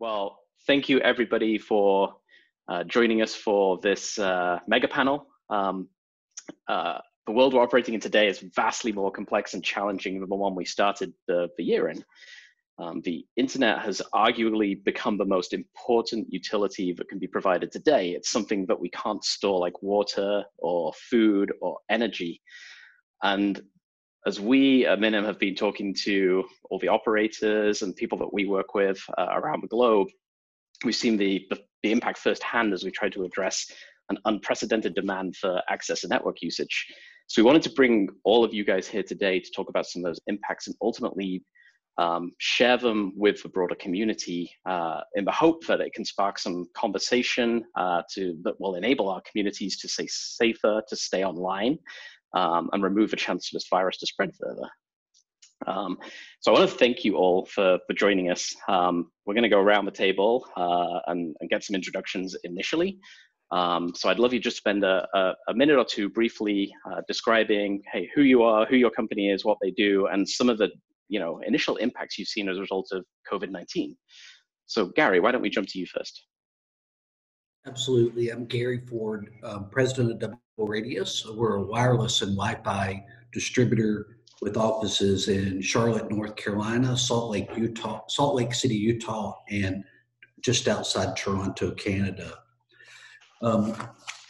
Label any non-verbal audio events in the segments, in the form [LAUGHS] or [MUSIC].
Well, thank you everybody for uh, joining us for this uh, mega panel. Um, uh, the world we're operating in today is vastly more complex and challenging than the one we started the, the year in. Um, the internet has arguably become the most important utility that can be provided today. It's something that we can't store like water or food or energy. And as we at Minim have been talking to all the operators and people that we work with uh, around the globe, we've seen the, the, the impact firsthand as we try to address an unprecedented demand for access and network usage. So we wanted to bring all of you guys here today to talk about some of those impacts and ultimately um, share them with the broader community uh, in the hope that it can spark some conversation uh, to that will enable our communities to stay safer, to stay online, um, and remove the chance for this virus to spread further. Um, so I want to thank you all for, for joining us. Um, we're going to go around the table uh, and, and, get some introductions initially. Um, so I'd love you just spend a, a, a minute or two briefly uh, describing, hey, who you are, who your company is, what they do, and some of the you know initial impacts you've seen as a result of COVID-19. So Gary, why don't we jump to you first? Absolutely. I'm Gary Ford, um, president of Double Radius. We're a wireless and Wi-Fi distributor with offices in Charlotte, North Carolina, Salt Lake, Utah, Salt Lake City, Utah, and just outside Toronto, Canada. Um,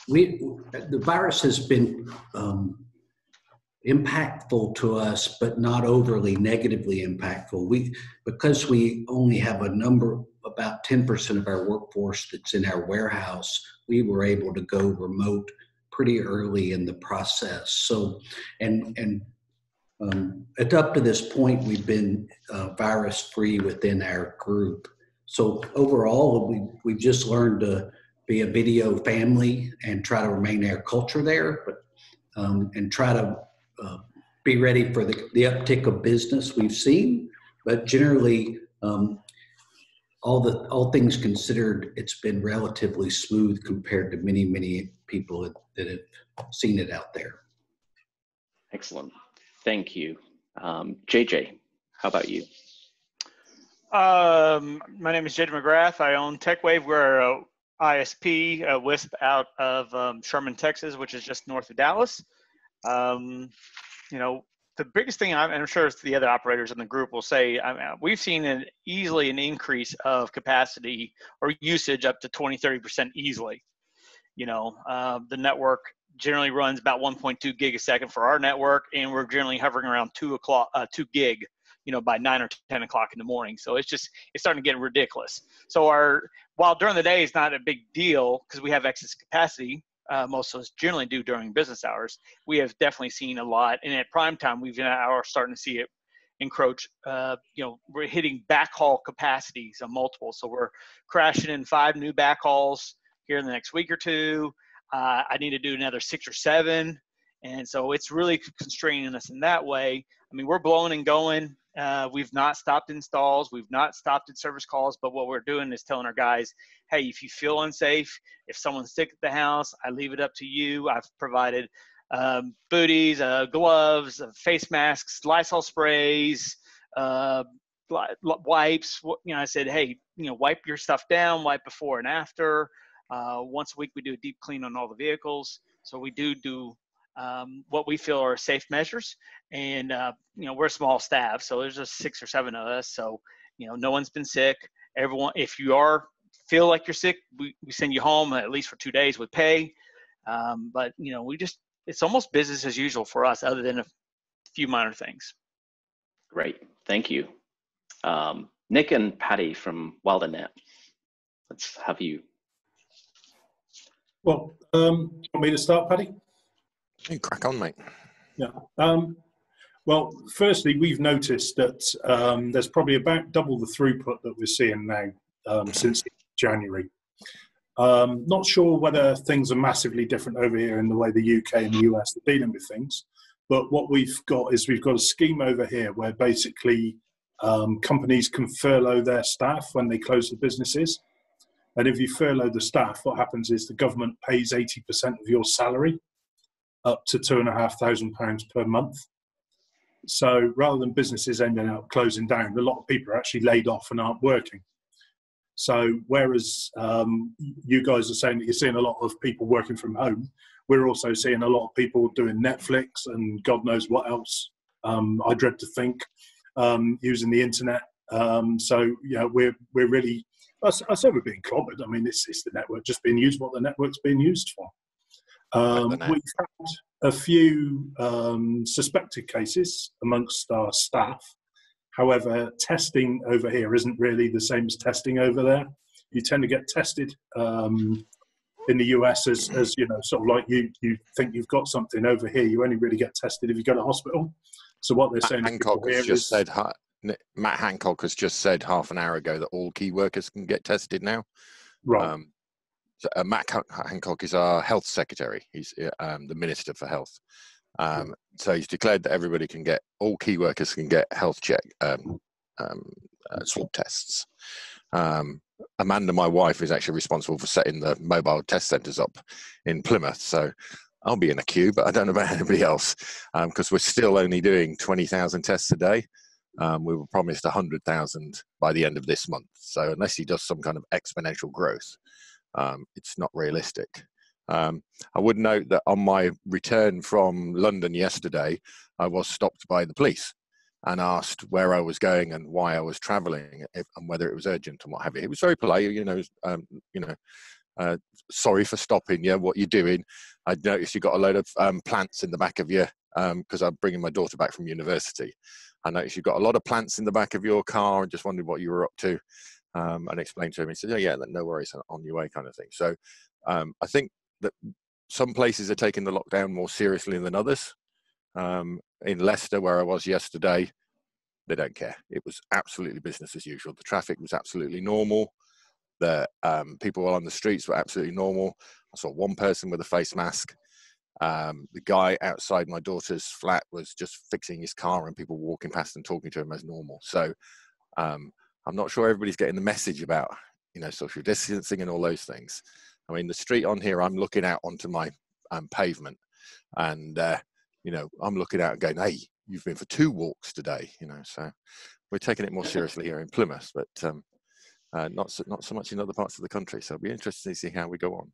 we the virus has been um, impactful to us, but not overly negatively impactful. We because we only have a number about 10% of our workforce that's in our warehouse, we were able to go remote pretty early in the process. So, and and um, up to this point, we've been uh, virus free within our group. So overall, we we've just learned to be a video family and try to remain our culture there, but um, and try to uh, be ready for the, the uptick of business we've seen. But generally, um, all the all things considered, it's been relatively smooth compared to many many people that have seen it out there. Excellent, thank you, um, JJ. How about you? Um, my name is JJ McGrath. I own Tekwav. We're a ISP, a WISP out of um, Sherman, Texas, which is just north of Dallas. Um, you know, the biggest thing, I'm, I'm sure the other operators in the group will say, I mean, we've seen an easily an increase of capacity or usage up to 20, 30% easily. You know, uh, the network generally runs about 1.2 gig a second for our network, and we're generally hovering around two o'clock, uh, two gig, you know, by nine or 10 o'clock in the morning. So it's just, it's starting to get ridiculous. So our, while during the day is not a big deal because we have excess capacity, uh, most of us generally do during business hours. We have definitely seen a lot, and at prime time, we've are starting to see it encroach. Uh, you know, we're hitting backhaul capacities on multiple, so we're crashing in five new backhauls here in the next week or two. Uh, I need to do another six or seven, and so it's really constraining us in that way. I mean, we're blowing and going. Uh, we've not stopped installs. We've not stopped at service calls. But what we're doing is telling our guys, hey, if you feel unsafe, if someone's sick at the house, I leave it up to you. I've provided um, booties, uh, gloves, uh, face masks, Lysol sprays, uh, wipes. You know, I said, hey, you know, wipe your stuff down, wipe before and after. Uh, once a week, we do a deep clean on all the vehicles. So we do do um, what we feel are safe measures. And, uh, you know, we're a small staff, so there's just six or seven of us. So, you know, no one's been sick. Everyone, if you are feel like you're sick, we, we send you home at least for two days with pay. Um, but, you know, we just, it's almost business as usual for us, other than a few minor things. Great. Thank you. Um, Nick and Paddy from Wildanet. Let's have you. Well, um, want me to start, Paddy? You crack on, mate. Yeah. Um, well, firstly, we've noticed that um, there's probably about double the throughput that we're seeing now um, since January. Um, not sure whether things are massively different over here in the way the UK and the US are dealing with things, but what we've got is we've got a scheme over here where basically um, companies can furlough their staff when they close the businesses. And if you furlough the staff, what happens is the government pays 80% of your salary up to two and a half thousand pounds per month. So rather than businesses ending up closing down, a lot of people are actually laid off and aren't working. So whereas um, you guys are saying that you're seeing a lot of people working from home, we're also seeing a lot of people doing Netflix and God knows what else. Um, I dread to think um, using the internet. Um, so yeah, we're we're really. I, I say we're being clobbered. I mean, it's it's the network just being used what the network's being used for. Um, we've had a few um, suspected cases amongst our staff. However, testing over here isn't really the same as testing over there. You tend to get tested um, in the US as, as you know, sort of like you you think you've got something over here. You only really get tested if you go to hospital. So what they're saying, Hancock has just is, said. Matt Hancock has just said half an hour ago that all key workers can get tested now. Right. Um, so, uh, Matt Hancock is our health secretary. He's uh, um, the minister for health. Um, so he's declared that everybody can get all key workers can get health check um, um, uh, swab tests. Um, Amanda, my wife, is actually responsible for setting the mobile test centres up in Plymouth. So I'll be in a queue, but I don't know about [LAUGHS] anybody else because um, we're still only doing 20,000 tests a day. Um, we were promised 100,000 by the end of this month. So unless he does some kind of exponential growth, um, it's not realistic. Um, I would note that on my return from London yesterday, I was stopped by the police and asked where I was going and why I was travelling and whether it was urgent and what have you. It was very polite, you know. Um, you know, uh, sorry for stopping you. What you're doing? I noticed you got a load of um, plants in the back of your because um, I'm bringing my daughter back from university. I noticed you've got a lot of plants in the back of your car and just wondered what you were up to. Um, and explained to him. He said, "Oh yeah, no worries, on your way," kind of thing. So um, I think that some places are taking the lockdown more seriously than others. Um, in Leicester, where I was yesterday, they don't care. It was absolutely business as usual. The traffic was absolutely normal. The um, people on the streets were absolutely normal. I saw one person with a face mask. Um, the guy outside my daughter's flat was just fixing his car, and people walking past and talking to him as normal. So um, I'm not sure everybody's getting the message about you know social distancing and all those things. I mean, the street on here, I'm looking out onto my um, pavement, and uh, you know, I'm looking out and going, "Hey, you've been for two walks today," you know. So we're taking it more seriously here in Plymouth, but um, uh, not so, not so much in other parts of the country. So it'll be interesting to see how we go on.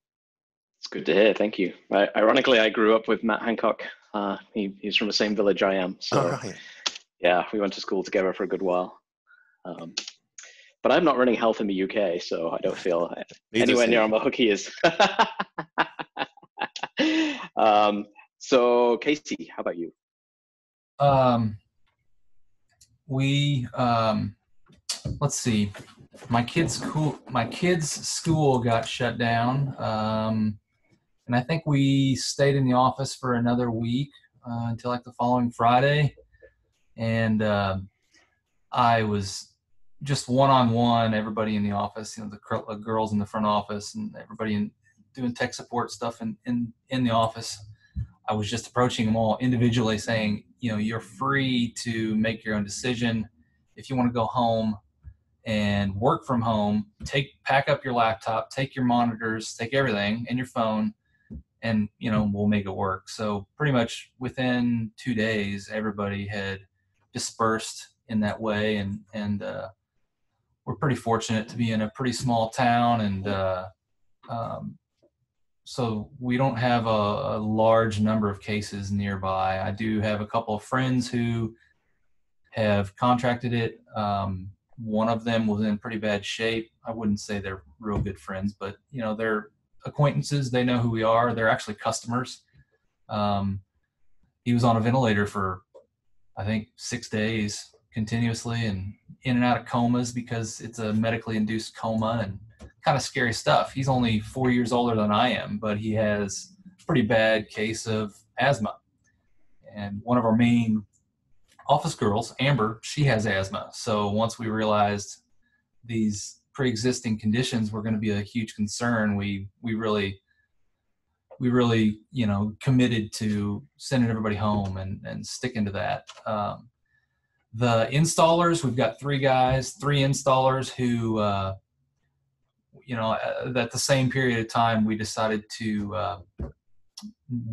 It's good to hear. Thank you. I, ironically, I grew up with Matt Hancock. Uh, he, he's from the same village I am. So, oh, right. yeah, we went to school together for a good while. Um, but I'm not running health in the UK, so I don't feel [LAUGHS] anywhere near on the hook he is. [LAUGHS] um, so, Casey, how about you? Um, we um, let's see. My kids' school, my kids' school got shut down, um, and I think we stayed in the office for another week uh, until like the following Friday. And uh, I was just one on one, everybody in the office, you know, the girls in the front office and everybody in, doing tech support stuff in, in, in the office. I was just approaching them all individually saying, you know, you're free to make your own decision. If you want to go home and work from home, take, pack up your laptop, take your monitors, take everything and your phone and, you know, we'll make it work. So pretty much within two days, everybody had dispersed in that way and, and, uh, we're pretty fortunate to be in a pretty small town and uh, um, so we don't have a, a, large number of cases nearby. I do have a couple of friends who have contracted it. Um, one of them was in pretty bad shape. I wouldn't say they're real good friends but you know they're acquaintances. They know who we are. They're actually customers. Um, he was on a ventilator for i think six days continuously and in and out of comas because it's a medically induced coma and kind of scary stuff. He's only four years older than I am, but he has a pretty bad case of asthma. And one of our main office girls, Amber, she has asthma. So once we realized these pre-existing conditions were going to be a huge concern, we we really we really you know committed to sending everybody home and and sticking to that. Um, the installers, we've got three guys, three installers who, uh, you know, uh, at the same period of time, we decided to uh,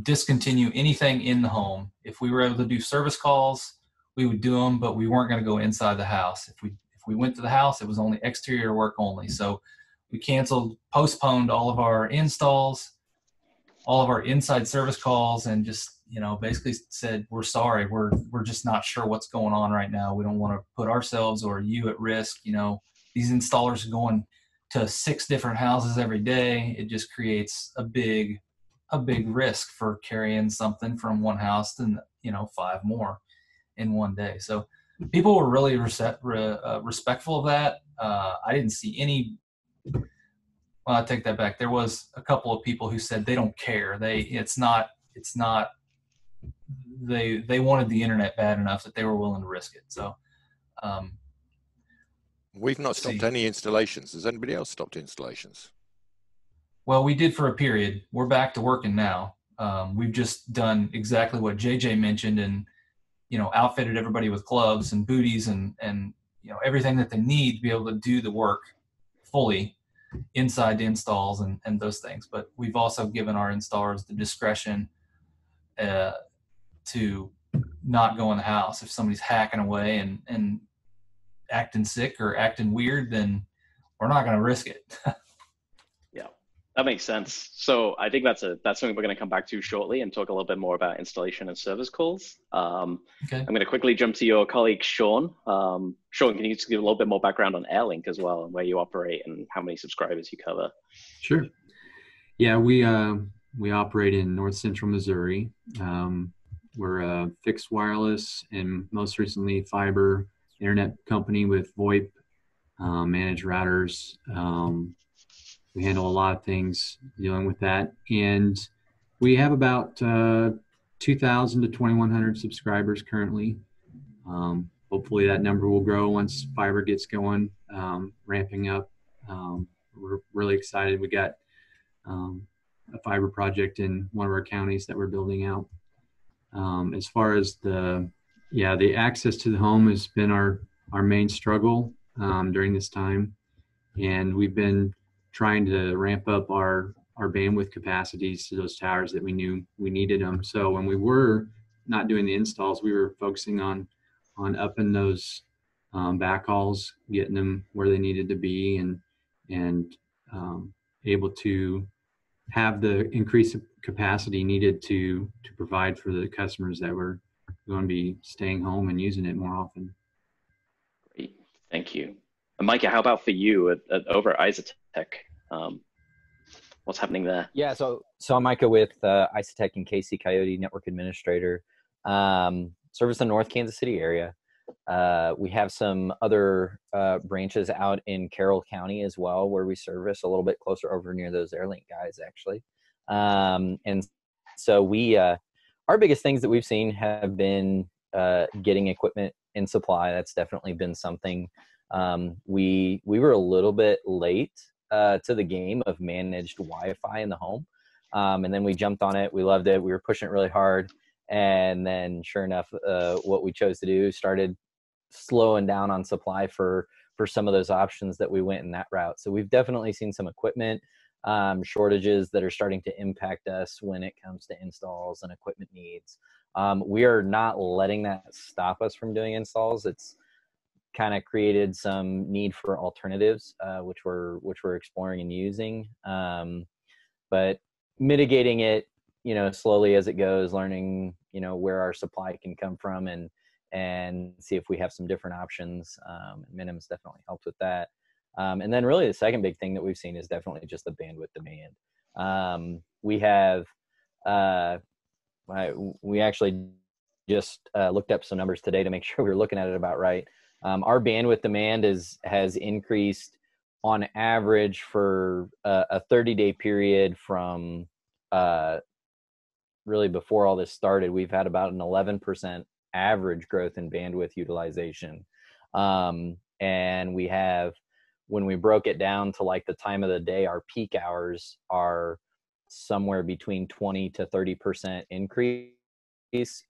discontinue anything in the home. If we were able to do service calls, we would do them, but we weren't going to go inside the house. If we if we went to the house, it was only exterior work only. So we canceled, postponed all of our installs, all of our inside service calls, and just you know basically said we're sorry, we're we're just not sure what's going on right now. We don't want to put ourselves or you at risk. You know, these installers are going to six different houses every day. It just creates a big a big risk for carrying something from one house to you know five more in one day. So people were really rece- re- uh, respectful of that. Uh, I didn't see any. Well, I take that back. There was a couple of people who said they don't care. They it's not it's not. They they wanted the internet bad enough that they were willing to risk it. So. Um, We've not stopped see. any installations. Has anybody else stopped installations? Well, we did for a period. We're back to working now. Um, we've just done exactly what JJ mentioned, and you know, outfitted everybody with gloves and booties and and you know everything that they need to be able to do the work fully inside the installs and and those things. But we've also given our installers the discretion uh, to not go in the house if somebody's hacking away and and acting sick or acting weird. Then we're not going to risk it. [LAUGHS] Yeah, that makes sense. So I think that's a that's something we're going to come back to shortly and talk a little bit more about installation and service calls. Um, okay. I'm going to quickly jump to your colleague Sean. Um, Sean, can you just give a little bit more background on Airlink as well and where you operate and how many subscribers you cover? Sure. Yeah, we uh, we operate in North Central Missouri. Um, we're a fixed wireless and most recently fiber internet company with VoIP, um, managed routers. Um, we handle a lot of things dealing with that, and we have about uh, 2,000 to 2,100 subscribers currently. Um, hopefully, that number will grow once fiber gets going, um, ramping up. Um, we're really excited. We got um, a fiber project in one of our counties that we're building out. Um, as far as the yeah, the access to the home has been our our main struggle um, during this time, and we've been trying to ramp up our our bandwidth capacities to those towers that we knew we needed them. So when we were not doing the installs, we were focusing on on upping those um, backhauls, getting them where they needed to be, and and um, able to have the increased capacity needed to to provide for the customers that were going to be staying home and using it more often. Great, thank you. And Micah, how about for you at, at over at Isotech? Um, what's happening there? Yeah, so so I'm Micah with uh, Isotech and KCCoyote Network Administrator. Um, service the North Kansas City area. Uh, we have some other uh, branches out in Carroll County as well, where we service a little bit closer over near those Airlink guys, actually. Um, and so we, uh, our biggest things that we've seen have been uh, getting equipment in supply. That's definitely been something. Um, we we were a little bit late uh, to the game of managed Wi-Fi in the home, um, and then we jumped on it. We loved it. We were pushing it really hard and then sure enough uh, what we chose to do started slowing down on supply for for some of those options that we went in that route. So we've definitely seen some equipment um, shortages that are starting to impact us when it comes to installs and equipment needs. Um, we are not letting that stop us from doing installs. It's kind of created some need for alternatives uh, which we're which we're exploring and using um, but mitigating it you know slowly as it goes learning you know where our supply can come from and and see if we have some different options um, minim's definitely helped with that. Um, and then really the second big thing that we've seen is definitely just the bandwidth demand. Um, we have uh, I, we actually just uh, looked up some numbers today to make [LAUGHS] sure we were looking at it about right. Um, our bandwidth demand is has increased on average for a, a 30 day period from uh, really before all this started, we've had about an 11% average growth in bandwidth utilization. Um, and we have, when we broke it down to like the time of the day, our peak hours are somewhere between 20 to 30% increase,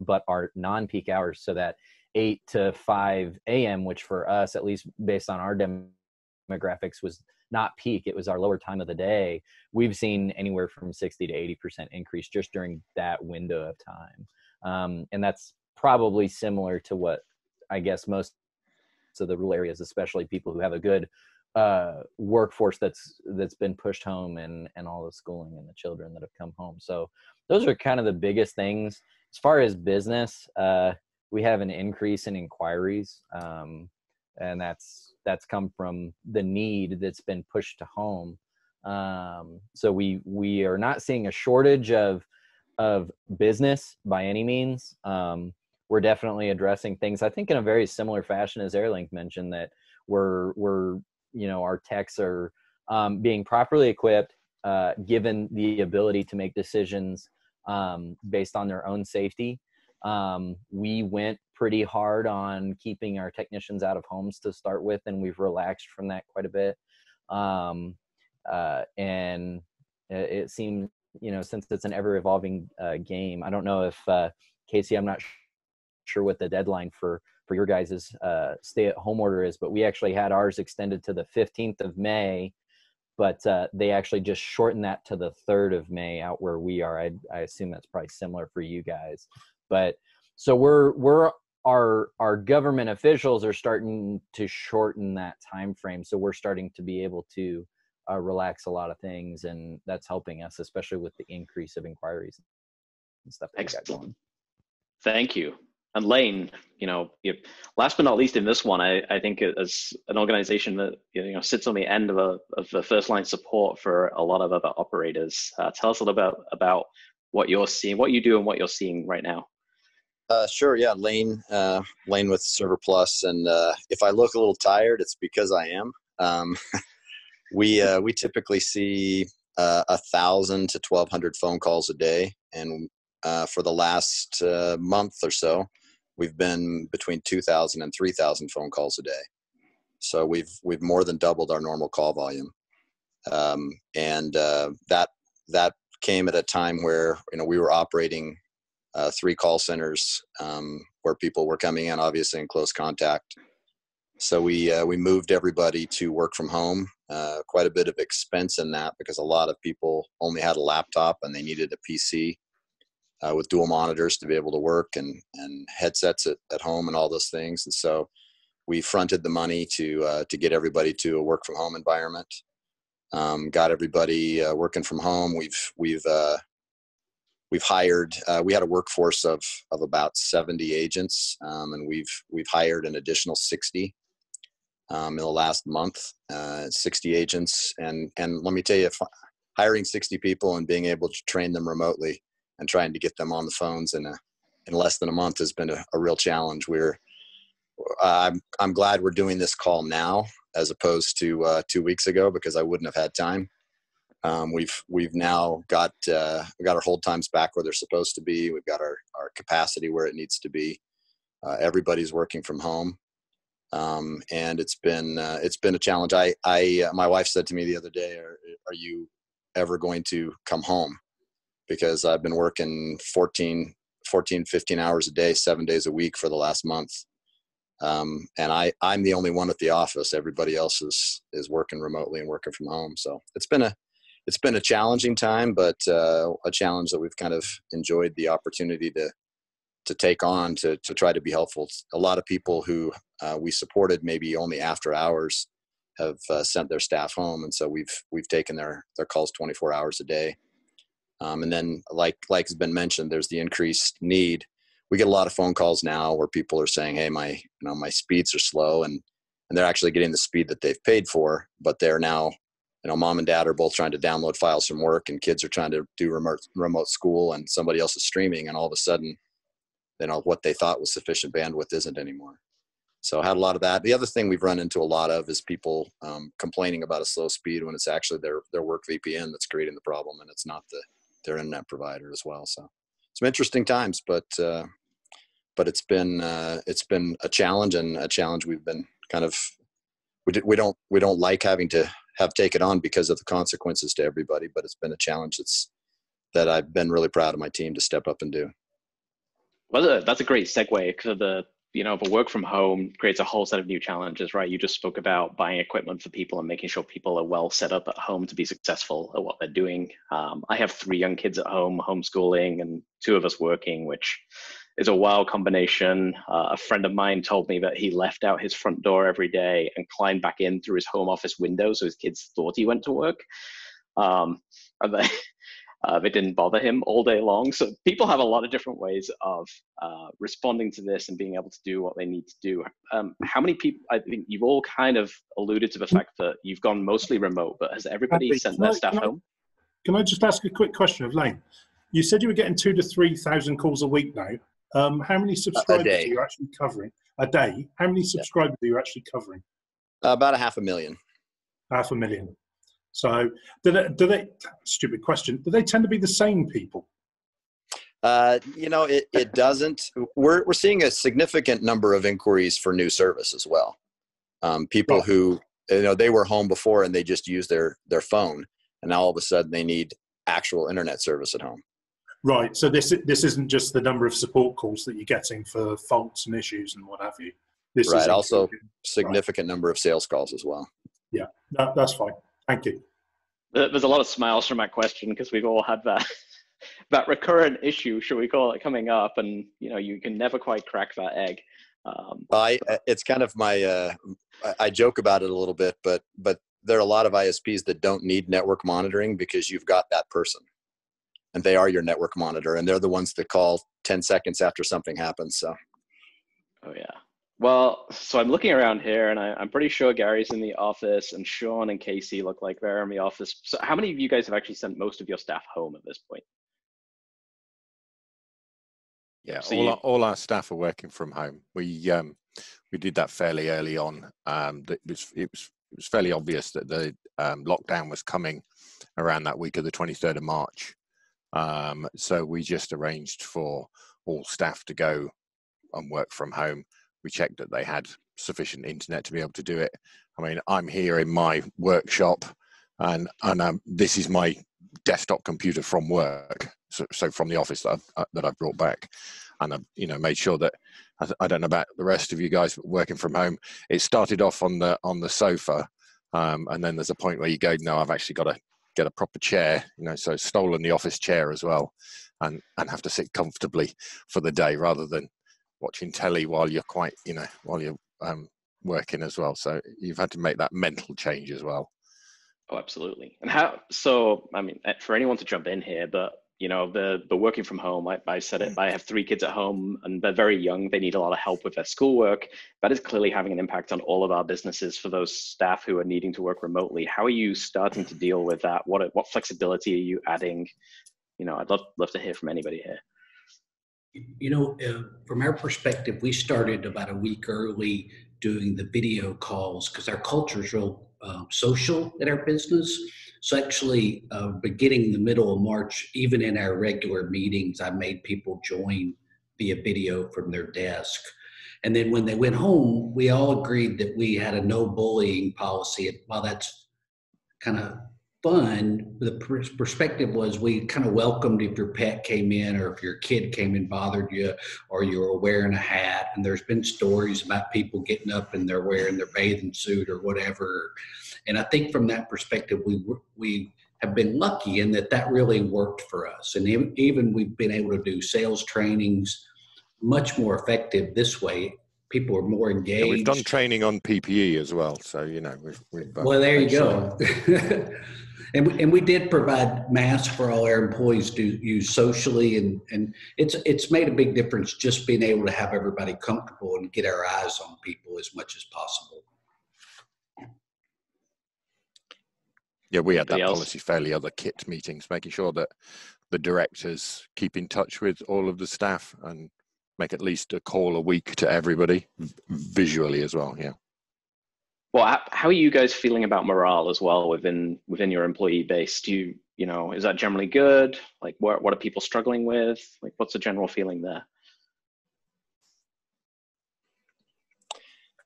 but our non peak hours, so that 8 to 5 a.m., which for us, at least based on our demographics, was not peak it was our lower time of the day we've seen anywhere from 60 to 80 percent increase just during that window of time um, and that's probably similar to what i guess most of the rural areas, especially people who have a good uh, workforce that's that's been pushed home and and all the schooling and the children that have come home. So those are kind of the biggest things. As far as business, uh, we have an increase in inquiries, um, and that's that's come from the need that's been pushed to home. Um, so we we are not seeing a shortage of of business by any means. Um, we're definitely addressing things. I think in a very similar fashion as Airlink mentioned that we're we're you know our techs are um, being properly equipped, uh, given the ability to make decisions um, based on their own safety. Um, we went pretty hard on keeping our technicians out of homes to start with, and we've relaxed from that quite a bit. Um, uh, and it, it seems, you know, since it's an ever evolving uh, game, I don't know if uh, Casey, I'm not sure what the deadline for for your guys' uh, stay at home order is, but we actually had ours extended to the 15th of May but uh, they actually just shortened that to the 3rd of May out where we are. I, I assume that's probably similar for you guys. But so we're we're our our government officials are starting to shorten that time frame. So we're starting to be able to uh, relax a lot of things, and that's helping us, especially with the increase of inquiries and stuff. Excellent. Thank you. And Layne, you know, you, last but not least in this one, I, I think as an organization that you know sits on the end of a of the first line support for a lot of other operators, uh, tell us a little bit about what you're seeing, what you do, and what you're seeing right now. Uh, sure, yeah, Layne, uh, Layne with ServerPlus, and uh, if I look a little tired, it's because I am. Um, [LAUGHS] we uh, we typically see uh, a thousand to twelve hundred phone calls a day, and uh, for the last uh, month or so, we've been between 2,000 and 3,000 phone calls a day. So we've we've more than doubled our normal call volume, um, and uh, that that came at a time where you know we were operating uh, three call centers um, where people were coming in, obviously in close contact. So we uh, we moved everybody to work from home. Uh, quite a bit of expense in that because a lot of people only had a laptop and they needed a PC uh, with dual monitors to be able to work and and headsets at, at home and all those things. And so we fronted the money to uh, to get everybody to a work from home environment. Um, got everybody uh, working from home. We've we've we've hired. Uh, we had a workforce of of about 70 agents, um, and we've we've hired an additional 60 um, in the last month. Uh, 60 agents, and and let me tell you, hiring 60 people and being able to train them remotely and trying to get them on the phones in a, in less than a month has been a, a real challenge. We're I'm I'm glad we're doing this call now as opposed to uh, two weeks ago because I wouldn't have had time. Um, we've we've now got uh, we got our hold times back where they're supposed to be. We've got our our capacity where it needs to be. Uh, everybody's working from home, um, and it's been uh, it's been a challenge. I I uh, my wife said to me the other day, "Are are you ever going to come home?" because I've been working 14, 14, 15 hours a day, seven days a week for the last month. Um, and I, I'm the only one at the office. Everybody else is, is working remotely and working from home. So it's been a, it's been a challenging time, but uh, a challenge that we've kind of enjoyed the opportunity to, to take on to, to try to be helpful. A lot of people who uh, we supported maybe only after hours have uh, sent their staff home. And so we've, we've taken their, their calls 24 hours a day um, and then, like like has been mentioned, there's the increased need. We get a lot of phone calls now where people are saying, "Hey, my you know my speeds are slow," and and they're actually getting the speed that they've paid for, but they're now you know mom and dad are both trying to download files from work, and kids are trying to do remote remote school, and somebody else is streaming, and all of a sudden, you know what they thought was sufficient bandwidth isn't anymore. So I had a lot of that. The other thing we've run into a lot of is people um, complaining about a slow speed when it's actually their their work VPN that's creating the problem, and it's not the their internet provider as well. So some interesting times, but uh, but it's been uh, it's been a challenge and a challenge we've been kind of we, we don't we don't like having to have taken on because of the consequences to everybody, but it's been a challenge that's that I've been really proud of my team to step up and do. Well, that's a great segue to the you know, the work from home creates a whole set of new challenges, right? You just spoke about buying equipment for people and making sure people are well set up at home to be successful at what they're doing. Um, I have three young kids at home, homeschooling, and two of us working, which is a wild combination. Uh, a friend of mine told me that he left out his front door every day and climbed back in through his home office window so his kids thought he went to work. Um, and they, [LAUGHS] uh, they didn't bother him all day long. So people have a lot of different ways of uh, responding to this and being able to do what they need to do. Um, how many people? I think you've all kind of alluded to the fact that you've gone mostly remote, but has everybody sent their I- staff can I- home? Can I just ask a quick question of Layne? You said you were getting two to three thousand calls a week now. Um, how many subscribers are you actually covering a day? How many subscribers are you actually covering? about a half a million. Half a million. So, do they, do they? Stupid question. Do they tend to be the same people? Uh, you know, it, it doesn't. We're, we're seeing a significant number of inquiries for new service as well. Um, people Right. who, you know, they were home before and they just use their, their phone and now all of a sudden they need actual internet service at home. Right. So this this isn't just the number of support calls that you're getting for faults and issues and what have you. This Right, is also- including- Significant number of sales calls as well. Yeah, that, that's fine. Thank you. There's a lot of smiles from that question because we've all had that [LAUGHS] that recurrent issue, should we call it, coming up, and you know you can never quite crack that egg. Um, I, it's kind of my, uh, I- I joke about it a little bit, but, but there are a lot of ISPs that don't need network monitoring because you've got that person and they are your network monitor and they're the ones that call 10 seconds after something happens. So. Oh yeah. Well, so I'm looking around here, and I, I'm pretty sure Gary's in the office, and Sean and Casey look like they're in the office. So, how many of you guys have actually sent most of your staff home at this point? Yeah, So all, you- our, all our staff are working from home. We um, we did that fairly early on. Um, it was it was it was fairly obvious that the um, lockdown was coming around that week of the 23rd of March. Um, so we just arranged for all staff to go and work from home. We checked that they had sufficient internet to be able to do it. I mean, I'm here in my workshop, and and um, this is my desktop computer from work, so, so from the office that I've, uh, that I've brought back, and I've you know made sure that I, I don't know about the rest of you guys but working from home. It started off on the on the sofa, um, and then there's a point where you go, no, I've actually got to get a proper chair, you know, so stolen the office chair as well, and and have to sit comfortably for the day rather than watching telly while you're quite you know while you're um, working as well. So you've had to make that mental change as well. Oh, absolutely. And how? So, I mean, eh, for anyone to jump in here, but you know, the the working from home. I, I said it. I have three kids at home, and they're very young. They need a lot of help with their schoolwork. That is clearly having an impact on all of our businesses. For those staff who are needing to work remotely, how are you starting to deal with that? What what flexibility are you adding? You know, I'd love love to hear from anybody here. You know, uh, from our perspective, we started about a week early doing the video calls because our culture is real uh, social in our business. So actually, uh, beginning the middle of March, even in our regular meetings, I made people join via video from their desk. And then when they went home, we all agreed that we had a no bullying policy. And while that's kind of fun, the pers- perspective was we kind of welcomed if your pet came in or if your kid came and bothered you or you were wearing a hat. And there's been stories about people getting up and they're wearing their bathing suit or whatever. And I think from that perspective, we we have been lucky in that that really worked for us. And even, we've been able to do sales trainings much more effective this way. People are more engaged. And we've done training on PPE as well, so you know we've. we've uh, Well, there you go. [LAUGHS] and, we, and we did provide masks for all our employees to use socially, and, and it's it's made a big difference just being able to have everybody comfortable and get our eyes on people as much as possible. Yeah, we had that else? policy fairly other kit meetings, making sure that the directors keep in touch with all of the staff and make at least a call a week to everybody visually as well. Yeah. Well, how, how are you guys feeling about morale as well within within your employee base? Do you you know is that generally good? Like, what what are people struggling with? Like, what's the general feeling there?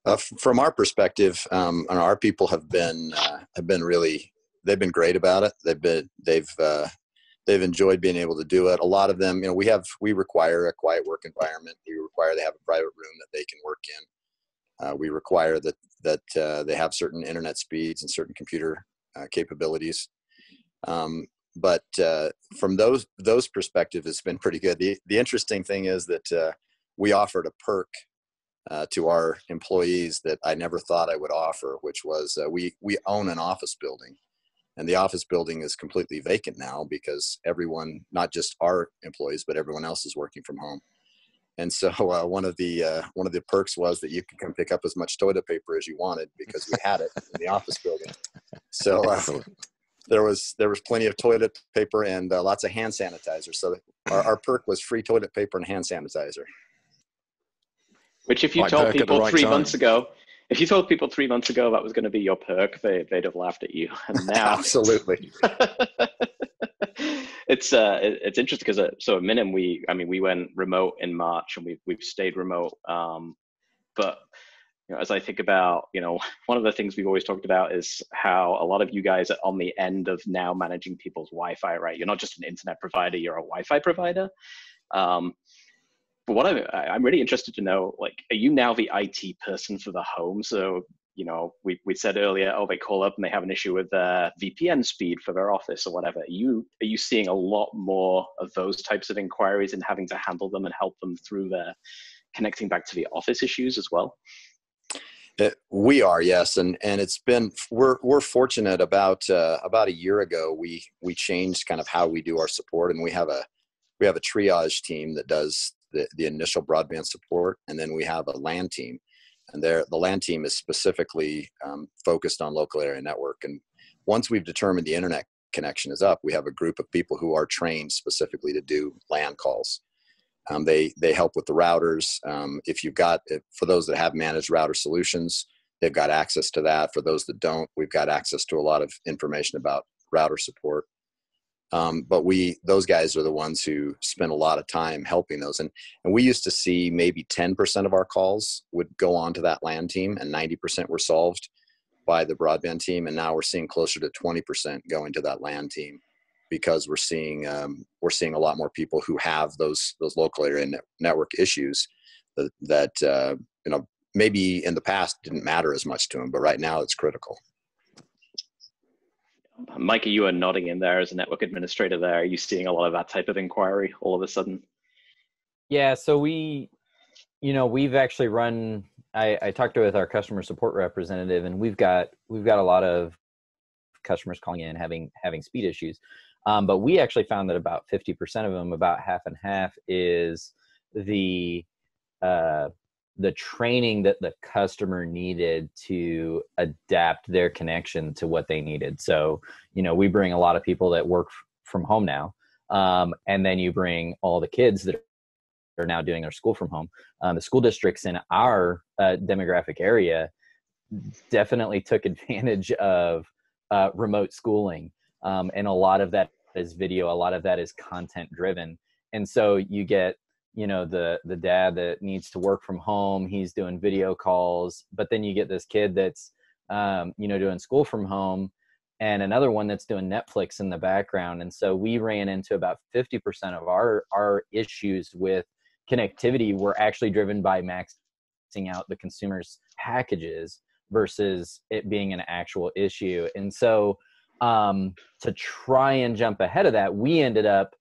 Uh, from our perspective, um, and our people have been uh, have been really they've been great about it. They've been they've uh, they've enjoyed being able to do it. A lot of them, you know, we have we require a quiet work environment. We require they have a private room that they can work in. Uh, we require that that uh, they have certain internet speeds and certain computer uh, capabilities. Um, but uh, from those those perspective, it's been pretty good. The the interesting thing is that uh, we offered a perk uh, to our employees that I never thought I would offer, which was uh, we we own an office building, and the office building is completely vacant now because everyone, not just our employees, but everyone else is working from home. And so [LAUGHS] uh, one of the uh, one of the perks was that you could come pick up as much toilet paper as you wanted because we had it in the office building. So uh, there was there was plenty of toilet paper and uh, lots of hand sanitizer. So our, our perk was free toilet paper and hand sanitizer. Which, if you Right told perk at the people right three time. months ago, if you told people three months ago that was going to be your perk, they, they'd have laughed at you. And [LAUGHS] now, Absolutely. [LAUGHS] it's uh, it- it's interesting because uh, so at Minim we, I mean, we went remote in March and we've we've stayed remote. Um, but you know, as I think about, you know, [LAUGHS] one of the things we've always talked about is how a lot of you guys are on the end of now managing people's Wi-Fi. Right? You're not just an internet provider; you're a Wi-Fi provider. Um, but what I'm, I'm really interested to know, like, are you now the IT person for the home? So, you know, we, we said earlier, oh, they call up and they have an issue with their VPN speed for their office or whatever. Are you, are you seeing a lot more of those types of inquiries and having to handle them and help them through their connecting back to the office issues as well? It, we are yes, and and it's been we're we're fortunate about uh, about a year ago we we changed kind of how we do our support, and we have a we have a triage team that does the the initial broadband support, and then we have a LAN team, and there the LAN team is specifically um, focused on local area network, and once we've determined the internet connection is up, we have a group of people who are trained specifically to do LAN calls. Um, they they help with the routers. Um, if you've got if, for those that have managed router solutions, they've got access to that. For those that don't, we've got access to a lot of information about router support. Um, but we those guys are the ones who spend a lot of time helping those. And and we used to see maybe 10% of our calls would go on to that LAN team, and 90% were solved by the broadband team. And now we're seeing closer to 20% going to that LAN team because we're seeing um, we're seeing a lot more people who have those those local area net- network issues that, that uh, you know maybe in the past didn't matter as much to them, but right now it's critical. Micah, you are nodding in there as a network administrator there. Are you seeing a lot of that type of inquiry all of a sudden? Yeah, so we, you know, we've actually run. I, I talked with our customer support representative, and we've got we've got a lot of customers calling in having having speed issues. Um, but we actually found that about fifty percent of them, about half and half, is the uh, the training that the customer needed to adapt their connection to what they needed. So, you know, we bring a lot of people that work from home now, um, and then you bring all the kids that are now doing their school from home. Um, the school districts in our uh, demographic area definitely took [LAUGHS] advantage of uh, remote schooling, um, and a lot of that is video. A lot of that is content driven, and so you get you know the the dad that needs to work from home. He's doing video calls, but then you get this kid that's um, you know doing school from home and another one that's doing Netflix in the background. And so we ran into about 50% of our our issues with connectivity were actually driven by maxing out the consumer's packages versus it being an actual issue. And so um, to try and jump ahead of that, we ended up